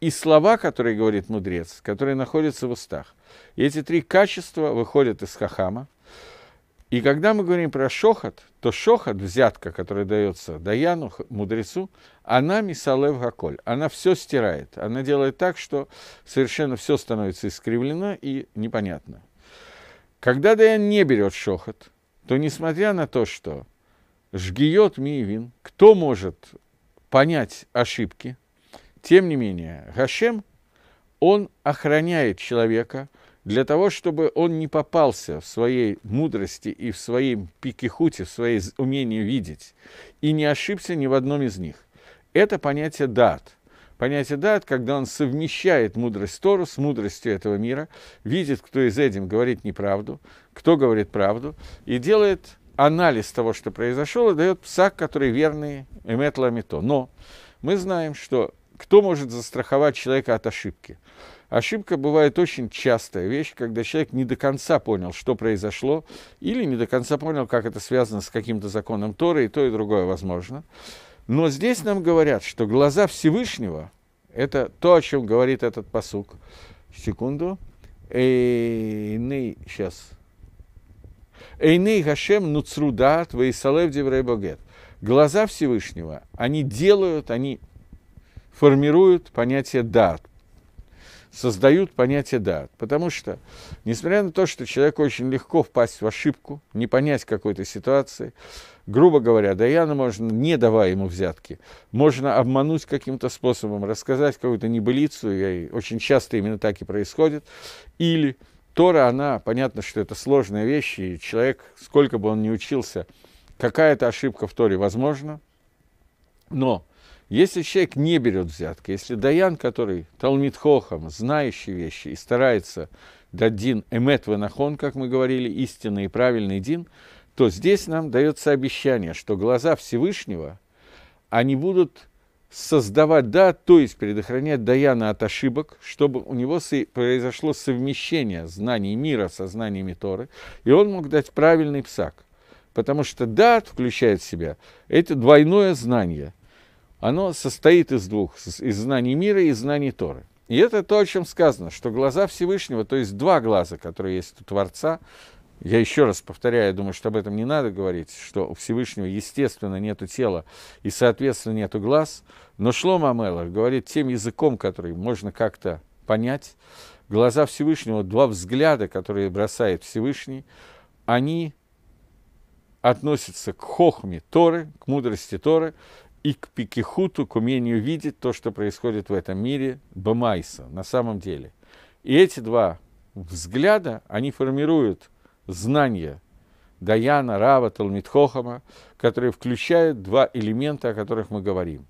и слова, которые говорит мудрец, которые находятся в устах. И эти три качества выходят из хахама. И когда мы говорим про шохот, то шохот, взятка, которая дается Даяну, мудрецу, она мисалев гаколь, она все стирает, она делает так, что совершенно все становится искривлено и непонятно. Когда Даян не берет шохот, то несмотря на то, что жгиет миевин, кто может понять ошибки, тем не менее, Гашем, он охраняет человека для того, чтобы он не попался в своей мудрости и в своей пикихуте, в своей умении видеть, и не ошибся ни в одном из них. Это понятие дат. Понятие дат, когда он совмещает мудрость Тору с мудростью этого мира, видит, кто из этим говорит неправду, кто говорит правду, и делает анализ того, что произошло, и дает псак, который верный эмет ламито. Но мы знаем, что кто может застраховать человека от ошибки? Ошибка бывает очень частая вещь, когда человек не до конца понял, что произошло, или не до конца понял, как это связано с каким-то законом Торы, и то, и другое возможно. Но здесь нам говорят, что глаза Всевышнего – это то, о чем говорит этот посук. Секунду. Эйней, сейчас. Эйней Гашем нуцрудат вейсалев богет. Глаза Всевышнего, они делают, они формируют понятие дат, создают понятие дат. Потому что, несмотря на то, что человеку очень легко впасть в ошибку, не понять какой-то ситуации, грубо говоря, Даяна можно, не давая ему взятки, можно обмануть каким-то способом, рассказать какую-то небылицу, и очень часто именно так и происходит, или Тора, она, понятно, что это сложная вещь, и человек, сколько бы он ни учился, какая-то ошибка в Торе возможна, но если человек не берет взятки, если Даян, который Талмит Хохам, знающий вещи и старается дать Дин Эмет Венахон, как мы говорили, истинный и правильный Дин, то здесь нам дается обещание, что глаза Всевышнего, они будут создавать, да, то есть предохранять Даяна от ошибок, чтобы у него произошло совмещение знаний мира со знаниями Торы, и он мог дать правильный псак. Потому что дат включает в себя это двойное знание – оно состоит из двух, из знаний мира и знаний Торы. И это то, о чем сказано, что глаза Всевышнего, то есть два глаза, которые есть у Творца, я еще раз повторяю, я думаю, что об этом не надо говорить, что у Всевышнего, естественно, нету тела и, соответственно, нету глаз, но Шлома Амелах говорит тем языком, который можно как-то понять. Глаза Всевышнего, два взгляда, которые бросает Всевышний, они относятся к хохме Торы, к мудрости Торы, и к пикихуту, к умению видеть то, что происходит в этом мире, бамайса, на самом деле. И эти два взгляда, они формируют знания Даяна, Рава, Талмитхохама, которые включают два элемента, о которых мы говорим.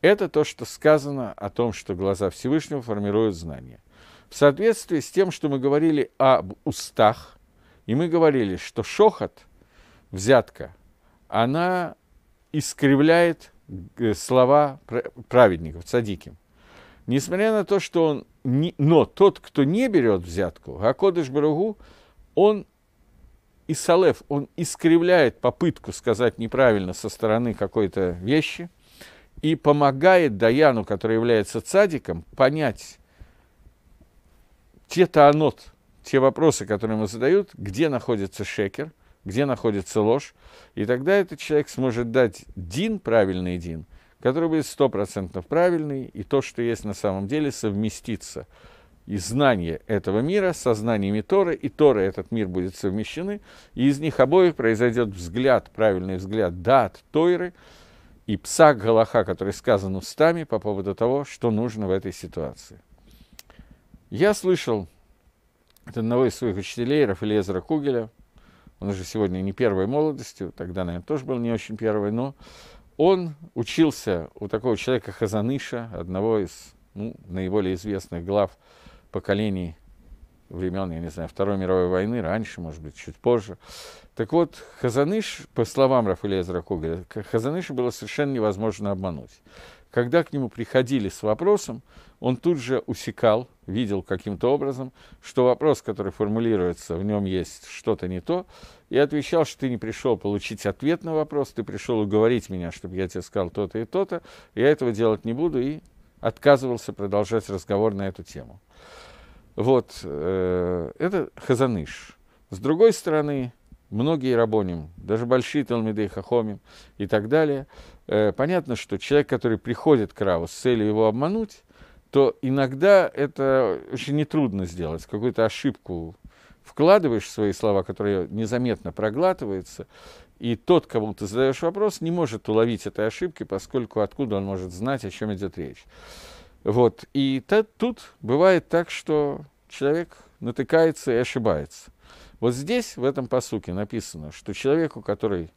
Это то, что сказано о том, что глаза Всевышнего формируют знания. В соответствии с тем, что мы говорили об устах, и мы говорили, что шохот, взятка, она искривляет э, слова праведников, цадиким. Несмотря на то, что он... Не, но тот, кто не берет взятку, Гакодыш Баругу, он и Салев, он искривляет попытку сказать неправильно со стороны какой-то вещи и помогает Даяну, который является цадиком, понять те таанот, те вопросы, которые ему задают, где находится шекер – где находится ложь, и тогда этот человек сможет дать дин, правильный дин, который будет стопроцентно правильный, и то, что есть на самом деле, совместится. И знание этого мира со знаниями Торы, и Торы этот мир будет совмещены, и из них обоих произойдет взгляд, правильный взгляд дат Тойры, и псак Галаха, который сказан устами по поводу того, что нужно в этой ситуации. Я слышал от одного из своих учителей, Рафаэлезера Кугеля, он уже сегодня не первой молодостью, тогда, наверное, тоже был не очень первый, но он учился у такого человека Хазаныша, одного из ну, наиболее известных глав поколений времен, я не знаю, Второй мировой войны, раньше, может быть, чуть позже. Так вот, Хазаныш, по словам Рафаэля Зракуга, Хазаныша было совершенно невозможно обмануть. Когда к нему приходили с вопросом, он тут же усекал, видел каким-то образом, что вопрос, который формулируется, в нем есть что-то не то, и отвечал, что ты не пришел получить ответ на вопрос, ты пришел уговорить меня, чтобы я тебе сказал то-то и то-то, я этого делать не буду, и отказывался продолжать разговор на эту тему. Вот, э, это Хазаныш. С другой стороны, многие рабоним, даже большие Талмидей Хахомим и так далее, понятно, что человек, который приходит к Раву с целью его обмануть, то иногда это очень нетрудно сделать, какую-то ошибку вкладываешь в свои слова, которые незаметно проглатываются, и тот, кому ты задаешь вопрос, не может уловить этой ошибки, поскольку откуда он может знать, о чем идет речь. Вот. И тут бывает так, что человек натыкается и ошибается. Вот здесь, в этом посуке, написано, что человеку, который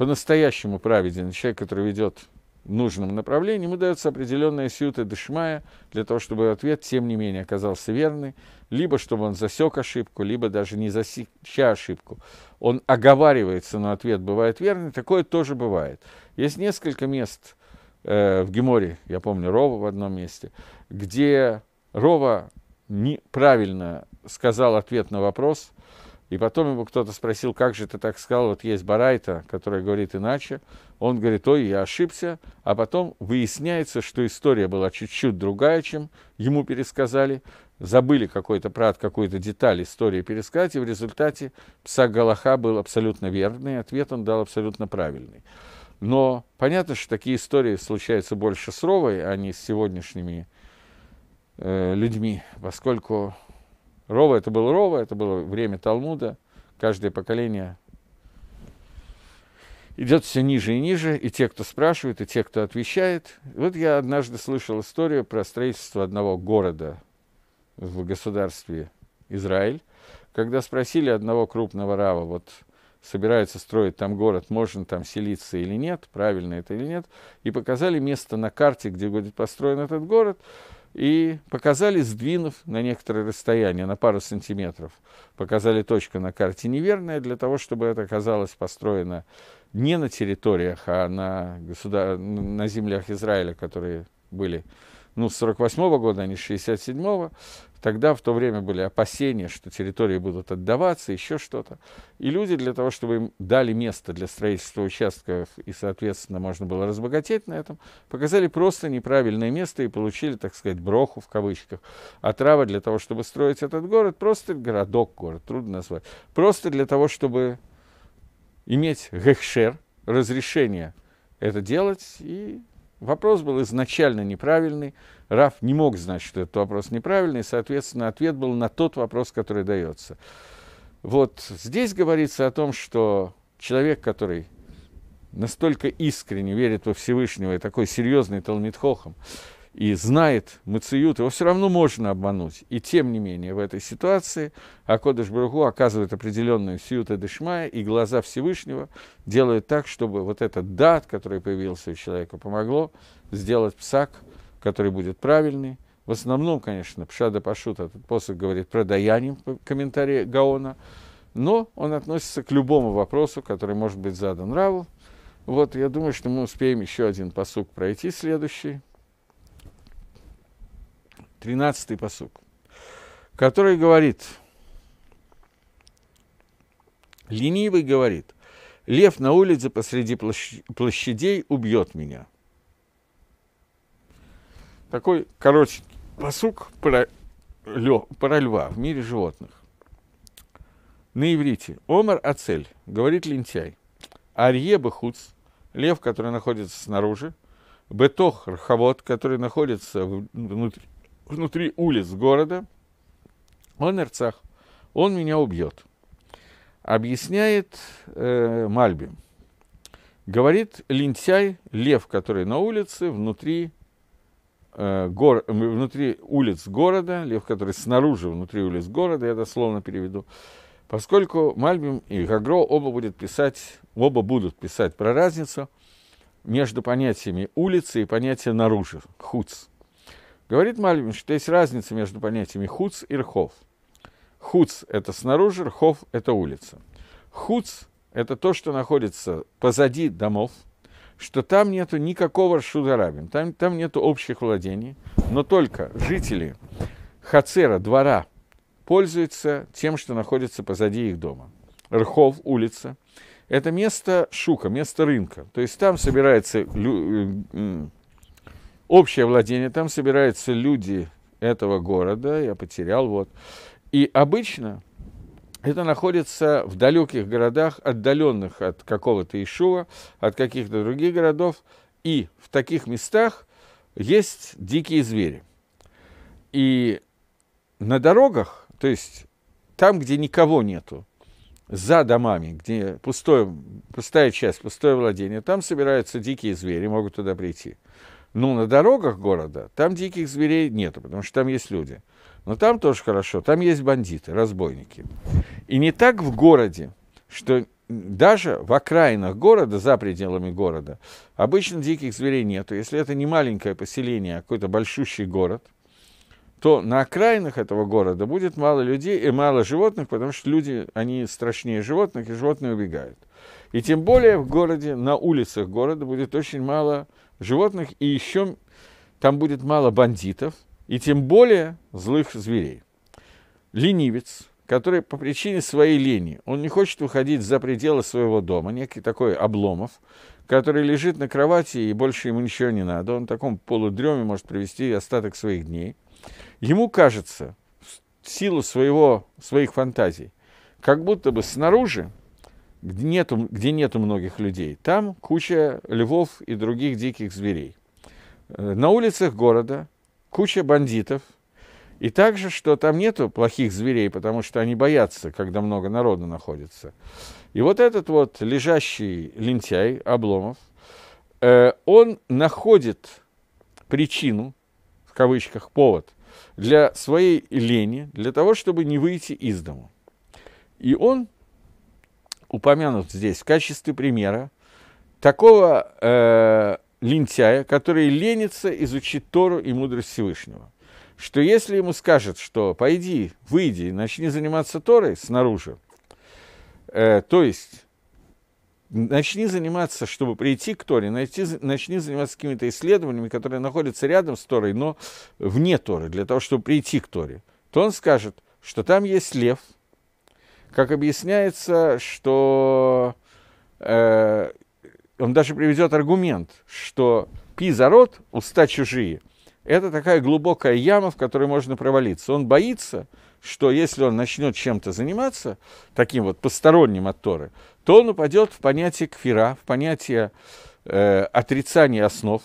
по-настоящему праведен, человек, который ведет в нужном направлении, ему дается определенная сюта дышмая для того, чтобы ответ, тем не менее, оказался верный, либо чтобы он засек ошибку, либо даже не засекя ошибку. Он оговаривается, но ответ бывает верный. Такое тоже бывает. Есть несколько мест э, в Геморе, я помню, Рова в одном месте, где Рова неправильно сказал ответ на вопрос, и потом его кто-то спросил, как же ты так сказал, вот есть Барайта, который говорит иначе. Он говорит, ой, я ошибся, а потом выясняется, что история была чуть-чуть другая, чем ему пересказали. Забыли какой-то прат, какую-то деталь истории пересказать, и в результате Псак Галаха был абсолютно верный, ответ он дал абсолютно правильный. Но понятно, что такие истории случаются больше с Ровой, а не с сегодняшними э, людьми, поскольку Рова это был Рова, это было время Талмуда, каждое поколение идет все ниже и ниже, и те, кто спрашивает, и те, кто отвечает. Вот я однажды слышал историю про строительство одного города в государстве Израиль, когда спросили одного крупного рава, вот собирается строить там город, можно там селиться или нет, правильно это или нет, и показали место на карте, где будет построен этот город, и показали, сдвинув на некоторое расстояние, на пару сантиметров, показали точку на карте неверная, для того, чтобы это оказалось построено не на территориях, а на, государ... на землях Израиля, которые были ну, с 48 -го года, а не с 67 -го. Тогда в то время были опасения, что территории будут отдаваться, еще что-то. И люди для того, чтобы им дали место для строительства участков и, соответственно, можно было разбогатеть на этом, показали просто неправильное место и получили, так сказать, броху в кавычках. А трава для того, чтобы строить этот город, просто городок, город, трудно назвать, просто для того, чтобы иметь гехшер, разрешение это делать, и Вопрос был изначально неправильный. Раф не мог знать, что этот вопрос неправильный, соответственно, ответ был на тот вопрос, который дается. Вот здесь говорится о том, что человек, который настолько искренне верит во Всевышнего и такой серьезный Талмитхохом, и знает Мациют, его все равно можно обмануть. И тем не менее, в этой ситуации Акодыш Баруху оказывает определенную сиюта дышмая, и глаза Всевышнего делают так, чтобы вот этот дат, который появился у человека, помогло сделать псак, который будет правильный. В основном, конечно, Пшада Пашут, этот посох говорит про даяние, комментарий Гаона, но он относится к любому вопросу, который может быть задан Раву. Вот, я думаю, что мы успеем еще один посук пройти, следующий. 13-й посук, который говорит, ленивый говорит, лев на улице посреди площадей убьет меня. Такой короче посук про, лё, про льва в мире животных. На иврите. Омар Ацель, говорит лентяй. Арье Бахуц, лев, который находится снаружи, Бетох Рхавод, который находится внутри, внутри улиц города, он Эрцах, он меня убьет. Объясняет э, Мальби. Говорит лентяй, лев, который на улице, внутри, э, гор, внутри улиц города, лев, который снаружи, внутри улиц города, я дословно переведу, поскольку Мальбим и Гагро оба, будет писать, оба будут писать про разницу между понятиями улицы и понятия наружу, хуц. Говорит Мальвин, что есть разница между понятиями хуц и рхов. Хуц – это снаружи, рхов – это улица. Хуц – это то, что находится позади домов, что там нету никакого ршударабин, там, там нету общих владений, но только жители Хацера, двора, пользуются тем, что находится позади их дома. Рхов, улица – это место шука, место рынка. То есть там собирается общее владение, там собираются люди этого города я потерял, вот. И обычно это находится в далеких городах, отдаленных от какого-то Ишуа, от каких-то других городов, и в таких местах есть дикие звери. И на дорогах, то есть там, где никого нету, за домами, где пустое, пустая часть, пустое владение, там собираются дикие звери, могут туда прийти. Но на дорогах города там диких зверей нету, потому что там есть люди. Но там тоже хорошо, там есть бандиты, разбойники. И не так в городе, что даже в окраинах города, за пределами города, обычно диких зверей нету. Если это не маленькое поселение, а какой-то большущий город – то на окраинах этого города будет мало людей и мало животных, потому что люди, они страшнее животных, и животные убегают. И тем более в городе, на улицах города будет очень мало животных, и еще там будет мало бандитов, и тем более злых зверей. Ленивец, который по причине своей лени, он не хочет выходить за пределы своего дома, некий такой обломов, который лежит на кровати, и больше ему ничего не надо, он в таком полудреме может провести остаток своих дней – ему кажется, в силу своего, своих фантазий, как будто бы снаружи, где нету, где нету многих людей, там куча львов и других диких зверей. Э, на улицах города куча бандитов, и также, что там нету плохих зверей, потому что они боятся, когда много народу находится. И вот этот вот лежащий лентяй Обломов, э, он находит причину, в кавычках, повод – для своей лени, для того, чтобы не выйти из дому. И он упомянут здесь в качестве примера такого э, лентяя, который ленится изучить Тору и мудрость Всевышнего. Что если ему скажет, что пойди, выйди, начни заниматься Торой снаружи, э, то есть начни заниматься, чтобы прийти к Торе, найти, начни заниматься какими-то исследованиями, которые находятся рядом с Торой, но вне Торы, для того, чтобы прийти к Торе, то он скажет, что там есть лев, как объясняется, что э, он даже приведет аргумент, что пи за рот, уста чужие, это такая глубокая яма, в которой можно провалиться. Он боится, что если он начнет чем-то заниматься, таким вот посторонним от Торы, то он упадет в понятие кфира, в понятие э, отрицания основ,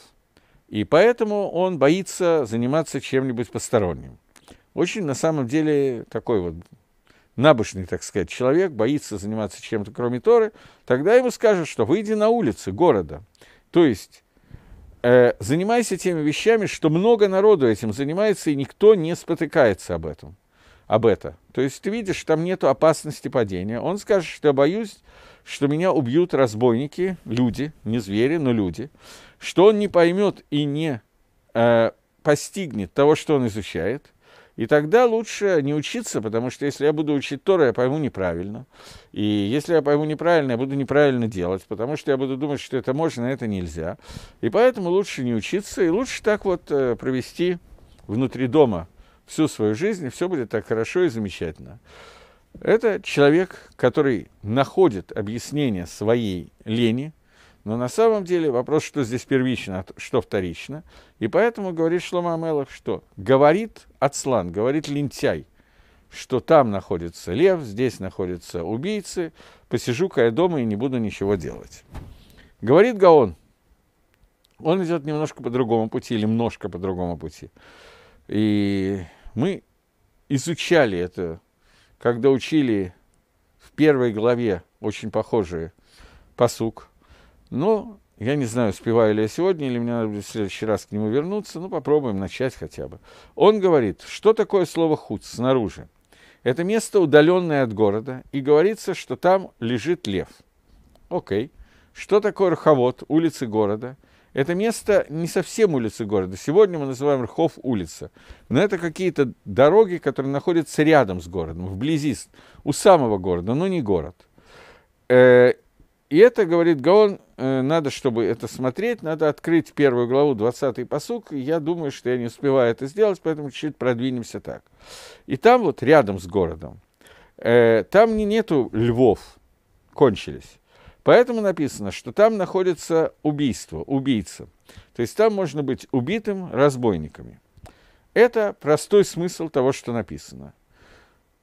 и поэтому он боится заниматься чем-нибудь посторонним. Очень, на самом деле, такой вот набожный, так сказать, человек боится заниматься чем-то, кроме Торы, тогда ему скажут, что выйди на улицы города. То есть э, занимайся теми вещами, что много народу этим занимается, и никто не спотыкается об этом об этом. То есть ты видишь, там нет опасности падения. Он скажет, что я боюсь, что меня убьют разбойники, люди, не звери, но люди, что он не поймет и не э, постигнет того, что он изучает, и тогда лучше не учиться, потому что если я буду учить Тору, я пойму неправильно. И если я пойму неправильно, я буду неправильно делать, потому что я буду думать, что это можно, а это нельзя. И поэтому лучше не учиться, и лучше так вот э, провести внутри дома всю свою жизнь, и все будет так хорошо и замечательно. Это человек, который находит объяснение своей лени, но на самом деле вопрос, что здесь первично, а что вторично. И поэтому говорит Шлома Амелах, что говорит Ацлан, говорит лентяй, что там находится лев, здесь находятся убийцы, посижу-ка я дома и не буду ничего делать. Говорит Гаон, он идет немножко по другому пути или немножко по другому пути. И мы изучали это, когда учили в первой главе очень похожий посук. Но я не знаю, успеваю ли я сегодня, или мне надо будет в следующий раз к нему вернуться. Ну, попробуем начать хотя бы. Он говорит, что такое слово худ снаружи? Это место, удаленное от города, и говорится, что там лежит лев. Окей. Что такое Рховод, улицы города? Это место не совсем улицы города. Сегодня мы называем Рхов улица. Но это какие-то дороги, которые находятся рядом с городом, вблизи, у самого города, но не город. Э, и это, говорит Гаон, надо, чтобы это смотреть, надо открыть первую главу, 20-й посук. Я думаю, что я не успеваю это сделать, поэтому чуть-чуть продвинемся так. И там вот рядом с городом, э, там не, нету львов, кончились. Поэтому написано, что там находится убийство, убийца. То есть там можно быть убитым разбойниками. Это простой смысл того, что написано.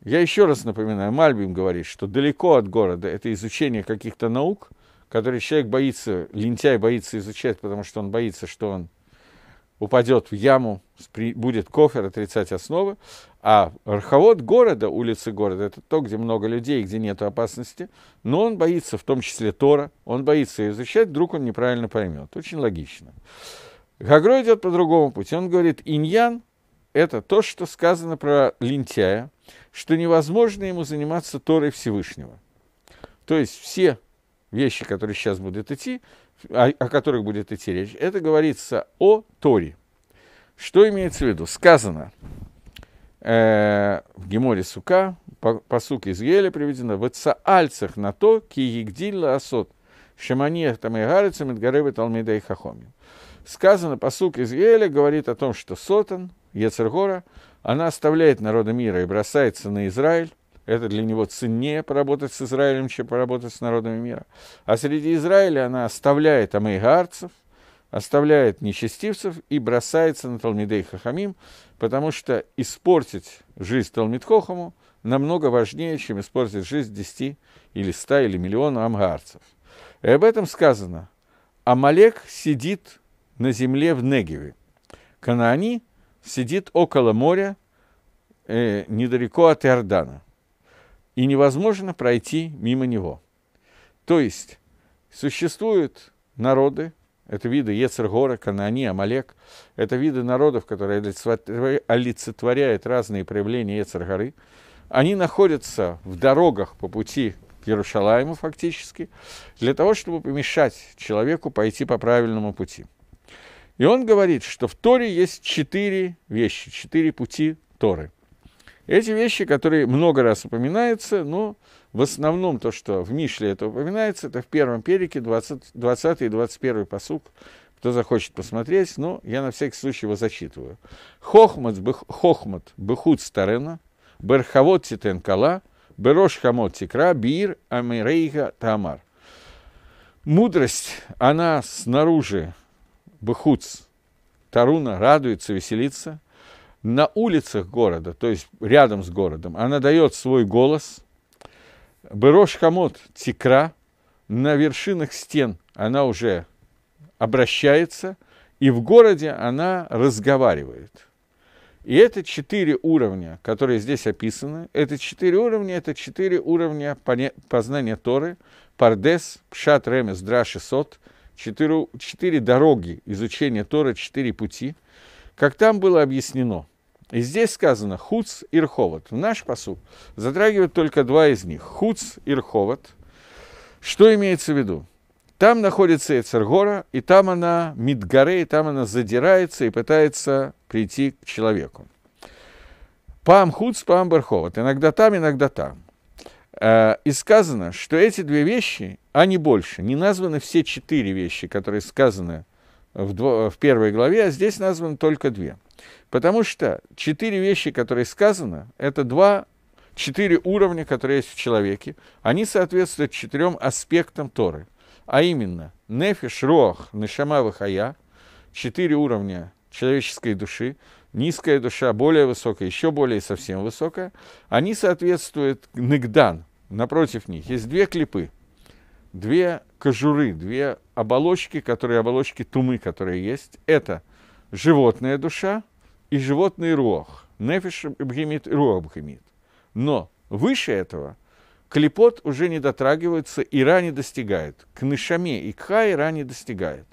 Я еще раз напоминаю, Мальбим говорит, что далеко от города это изучение каких-то наук, которые человек боится, лентяй боится изучать, потому что он боится, что он упадет в яму, будет кофер отрицать основы, а арховод города, улицы города, это то, где много людей, где нет опасности, но он боится, в том числе Тора, он боится изучать, вдруг он неправильно поймет. Очень логично. Гагро идет по другому пути. Он говорит, иньян – это то, что сказано про лентяя, что невозможно ему заниматься Торой Всевышнего. То есть все вещи, которые сейчас будут идти, о, о которых будет идти речь, это говорится о Торе. Что имеется в виду? Сказано э, в Геморе Сука, по, по суке из Еля приведено, в альцах на то, ки егдилла асот, шаманех там и гарицам и талмида и хахомим. Сказано, по суке из Еля говорит о том, что Сотан, Ецергора, она оставляет народа мира и бросается на Израиль, это для него ценнее поработать с Израилем, чем поработать с народами мира. А среди Израиля она оставляет амейгарцев, оставляет нечестивцев и бросается на Талмидей Хахамим, потому что испортить жизнь Талмидхохаму намного важнее, чем испортить жизнь 10 или 100 или миллиона амгарцев. И об этом сказано. Амалек сидит на земле в Негеве. Канаани сидит около моря, э, недалеко от Иордана и невозможно пройти мимо него. То есть существуют народы, это виды Ецергора, Канани, Амалек, это виды народов, которые олицетворяют разные проявления Ецергоры. Они находятся в дорогах по пути к Иерушалайму фактически, для того, чтобы помешать человеку пойти по правильному пути. И он говорит, что в Торе есть четыре вещи, четыре пути Торы – эти вещи, которые много раз упоминаются, но в основном то, что в Мишле это упоминается, это в первом перике 20, 20 и 21 посук. Кто захочет посмотреть, но я на всякий случай его зачитываю. Хохмат, бых, хохмат бехут старена, берхавот титен кала, берош хамот тикра, бир амирейга тамар. Мудрость, она снаружи, бехуц, таруна, радуется, веселится – на улицах города, то есть рядом с городом, она дает свой голос. Берош Хамот Тикра, на вершинах стен она уже обращается, и в городе она разговаривает. И это четыре уровня, которые здесь описаны. Это четыре уровня, это четыре уровня познания Торы. Пардес, Пшат, Ремес, Драши, Сот. Четыре, четыре дороги изучения Торы, четыре пути. Как там было объяснено – и здесь сказано хуц и рховод. Наш посуд затрагивает только два из них. Хуц и рховод. Что имеется в виду? Там находится Эцергора, и там она мидгаре, и там она задирается и пытается прийти к человеку. Пам хуц, пам барховод. Иногда там, иногда там. Э, и сказано, что эти две вещи, а не больше, не названы все четыре вещи, которые сказаны в, дво, в первой главе, а здесь названы только две. Потому что четыре вещи, которые сказаны, это два, четыре уровня, которые есть в человеке. Они соответствуют четырем аспектам Торы. А именно, нефиш, рох, нешама, вахая, четыре уровня человеческой души, низкая душа, более высокая, еще более совсем высокая, они соответствуют нигдан, напротив них. Есть две клипы, две кожуры, две оболочки, которые оболочки тумы, которые есть. Это животная душа и животный рух. Нефиш бхемит, рух бхемит. Но выше этого клепот уже не дотрагивается, и ра не достигает. К нышаме и к хай ра не достигает.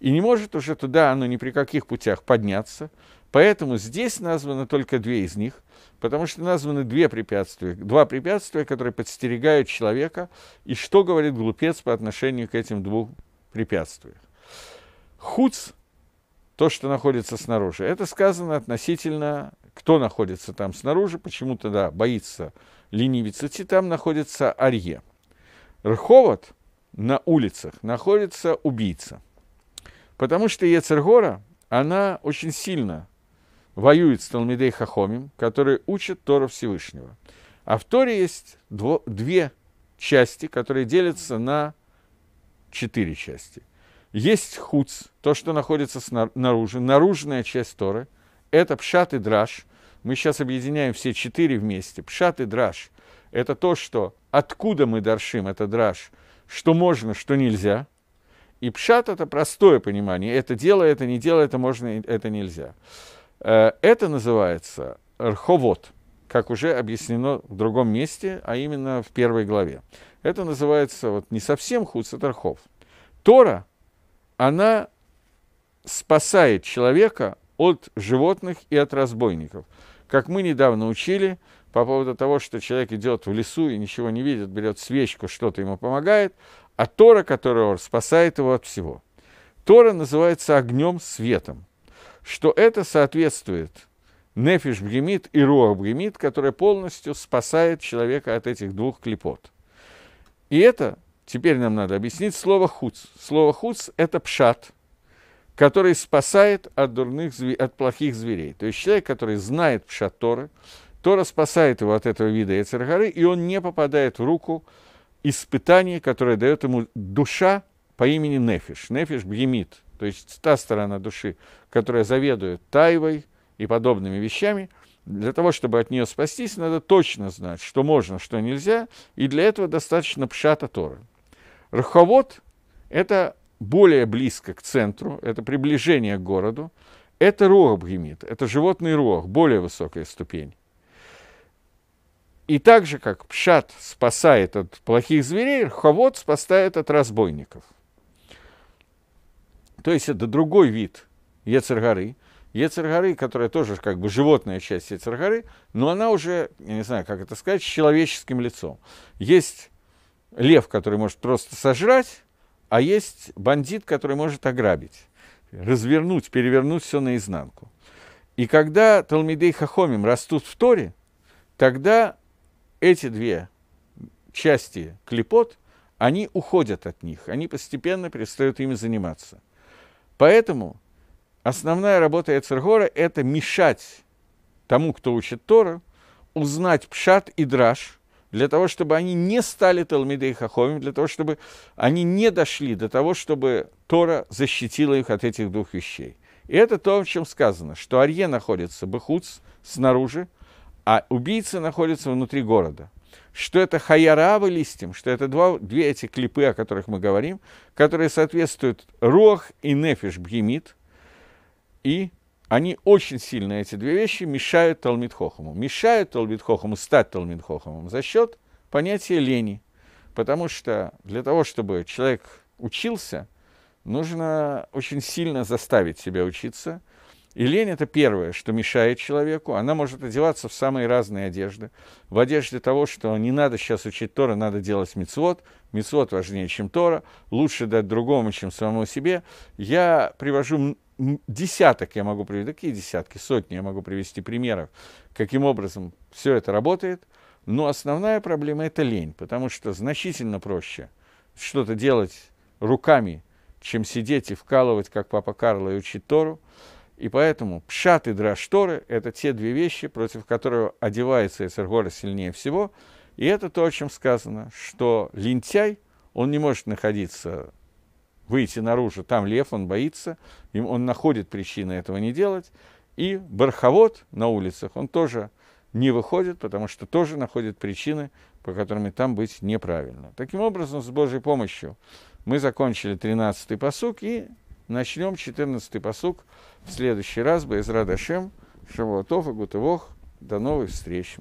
И не может уже туда оно ни при каких путях подняться. Поэтому здесь названы только две из них, потому что названы две препятствия, два препятствия, которые подстерегают человека. И что говорит глупец по отношению к этим двум препятствиям? Хуц то, что находится снаружи. Это сказано относительно, кто находится там снаружи, почему тогда боится ленивец идти, там находится Арье. Рховод на улицах находится убийца. Потому что Ецергора, она очень сильно воюет с Талмидей Хахомим, которые учат Тора Всевышнего. А в Торе есть дво, две части, которые делятся на четыре части – есть хуц, то, что находится снаружи, наружная часть Торы. это пшат и драж. Мы сейчас объединяем все четыре вместе. Пшат и драж – это то, что откуда мы даршим, это драж, что можно, что нельзя. И пшат – это простое понимание. Это дело, это не дело, это можно, это нельзя. Э, это называется рховод, как уже объяснено в другом месте, а именно в первой главе. Это называется вот не совсем хуц, это рхов. Тора, она спасает человека от животных и от разбойников. Как мы недавно учили по поводу того, что человек идет в лесу и ничего не видит, берет свечку, что-то ему помогает, а Тора, которая спасает его от всего. Тора называется огнем, светом, что это соответствует нефиш бгемит и руах бгемит, которая полностью спасает человека от этих двух клепот. И это, теперь нам надо объяснить слово хуц. Слово хуц – это пшат, который спасает от дурных, от плохих зверей. То есть человек, который знает пшат Торы, Тора спасает его от этого вида Эцергары, и он не попадает в руку испытания, которое дает ему душа по имени Нефиш. Нефиш Бьемит, то есть та сторона души, которая заведует тайвой и подобными вещами. Для того, чтобы от нее спастись, надо точно знать, что можно, что нельзя, и для этого достаточно пшата Тора. Раховод – это более близко к центру, это приближение к городу, это руах бгемит, это животный руах, более высокая ступень. И так же, как пшат спасает от плохих зверей, хавод спасает от разбойников. То есть это другой вид Ецергары. Ецергары, которая тоже как бы животная часть Ецергары, но она уже, я не знаю, как это сказать, с человеческим лицом. Есть лев, который может просто сожрать, а есть бандит, который может ограбить, развернуть, перевернуть все наизнанку. И когда Талмидей Хахомим растут в Торе, тогда эти две части клепот, они уходят от них, они постепенно перестают ими заниматься. Поэтому основная работа Эцергора – это мешать тому, кто учит Тору, узнать пшат и драж, для того, чтобы они не стали Талмидей Хахомим, для того, чтобы они не дошли до того, чтобы Тора защитила их от этих двух вещей. И это то, о чем сказано, что Арье находится Бахуц снаружи, а убийца находится внутри города. Что это хаяравы листьем, что это два, две эти клипы, о которых мы говорим, которые соответствуют Рох и Нефиш Бхимит, и они очень сильно, эти две вещи, мешают Талмитхохаму. Мешают Талмитхохаму стать Талмитхохамом за счет понятия лени. Потому что для того, чтобы человек учился, нужно очень сильно заставить себя учиться – и лень – это первое, что мешает человеку. Она может одеваться в самые разные одежды. В одежде того, что не надо сейчас учить Тора, надо делать мицвод. Мицвод важнее, чем Тора. Лучше дать другому, чем самому себе. Я привожу десяток, я могу привести, такие десятки, сотни я могу привести примеров, каким образом все это работает. Но основная проблема – это лень, потому что значительно проще что-то делать руками, чем сидеть и вкалывать, как папа Карло, и учить Тору. И поэтому пшат и драшторы – это те две вещи, против которых одевается Эцергора сильнее всего. И это то, о чем сказано, что лентяй, он не может находиться, выйти наружу, там лев, он боится, он находит причины этого не делать. И барховод на улицах, он тоже не выходит, потому что тоже находит причины, по которым и там быть неправильно. Таким образом, с Божьей помощью мы закончили 13-й посук и начнем 14-й посук в следующий раз. Безрадашем, Шавуатов и Гутывох. До новых встреч.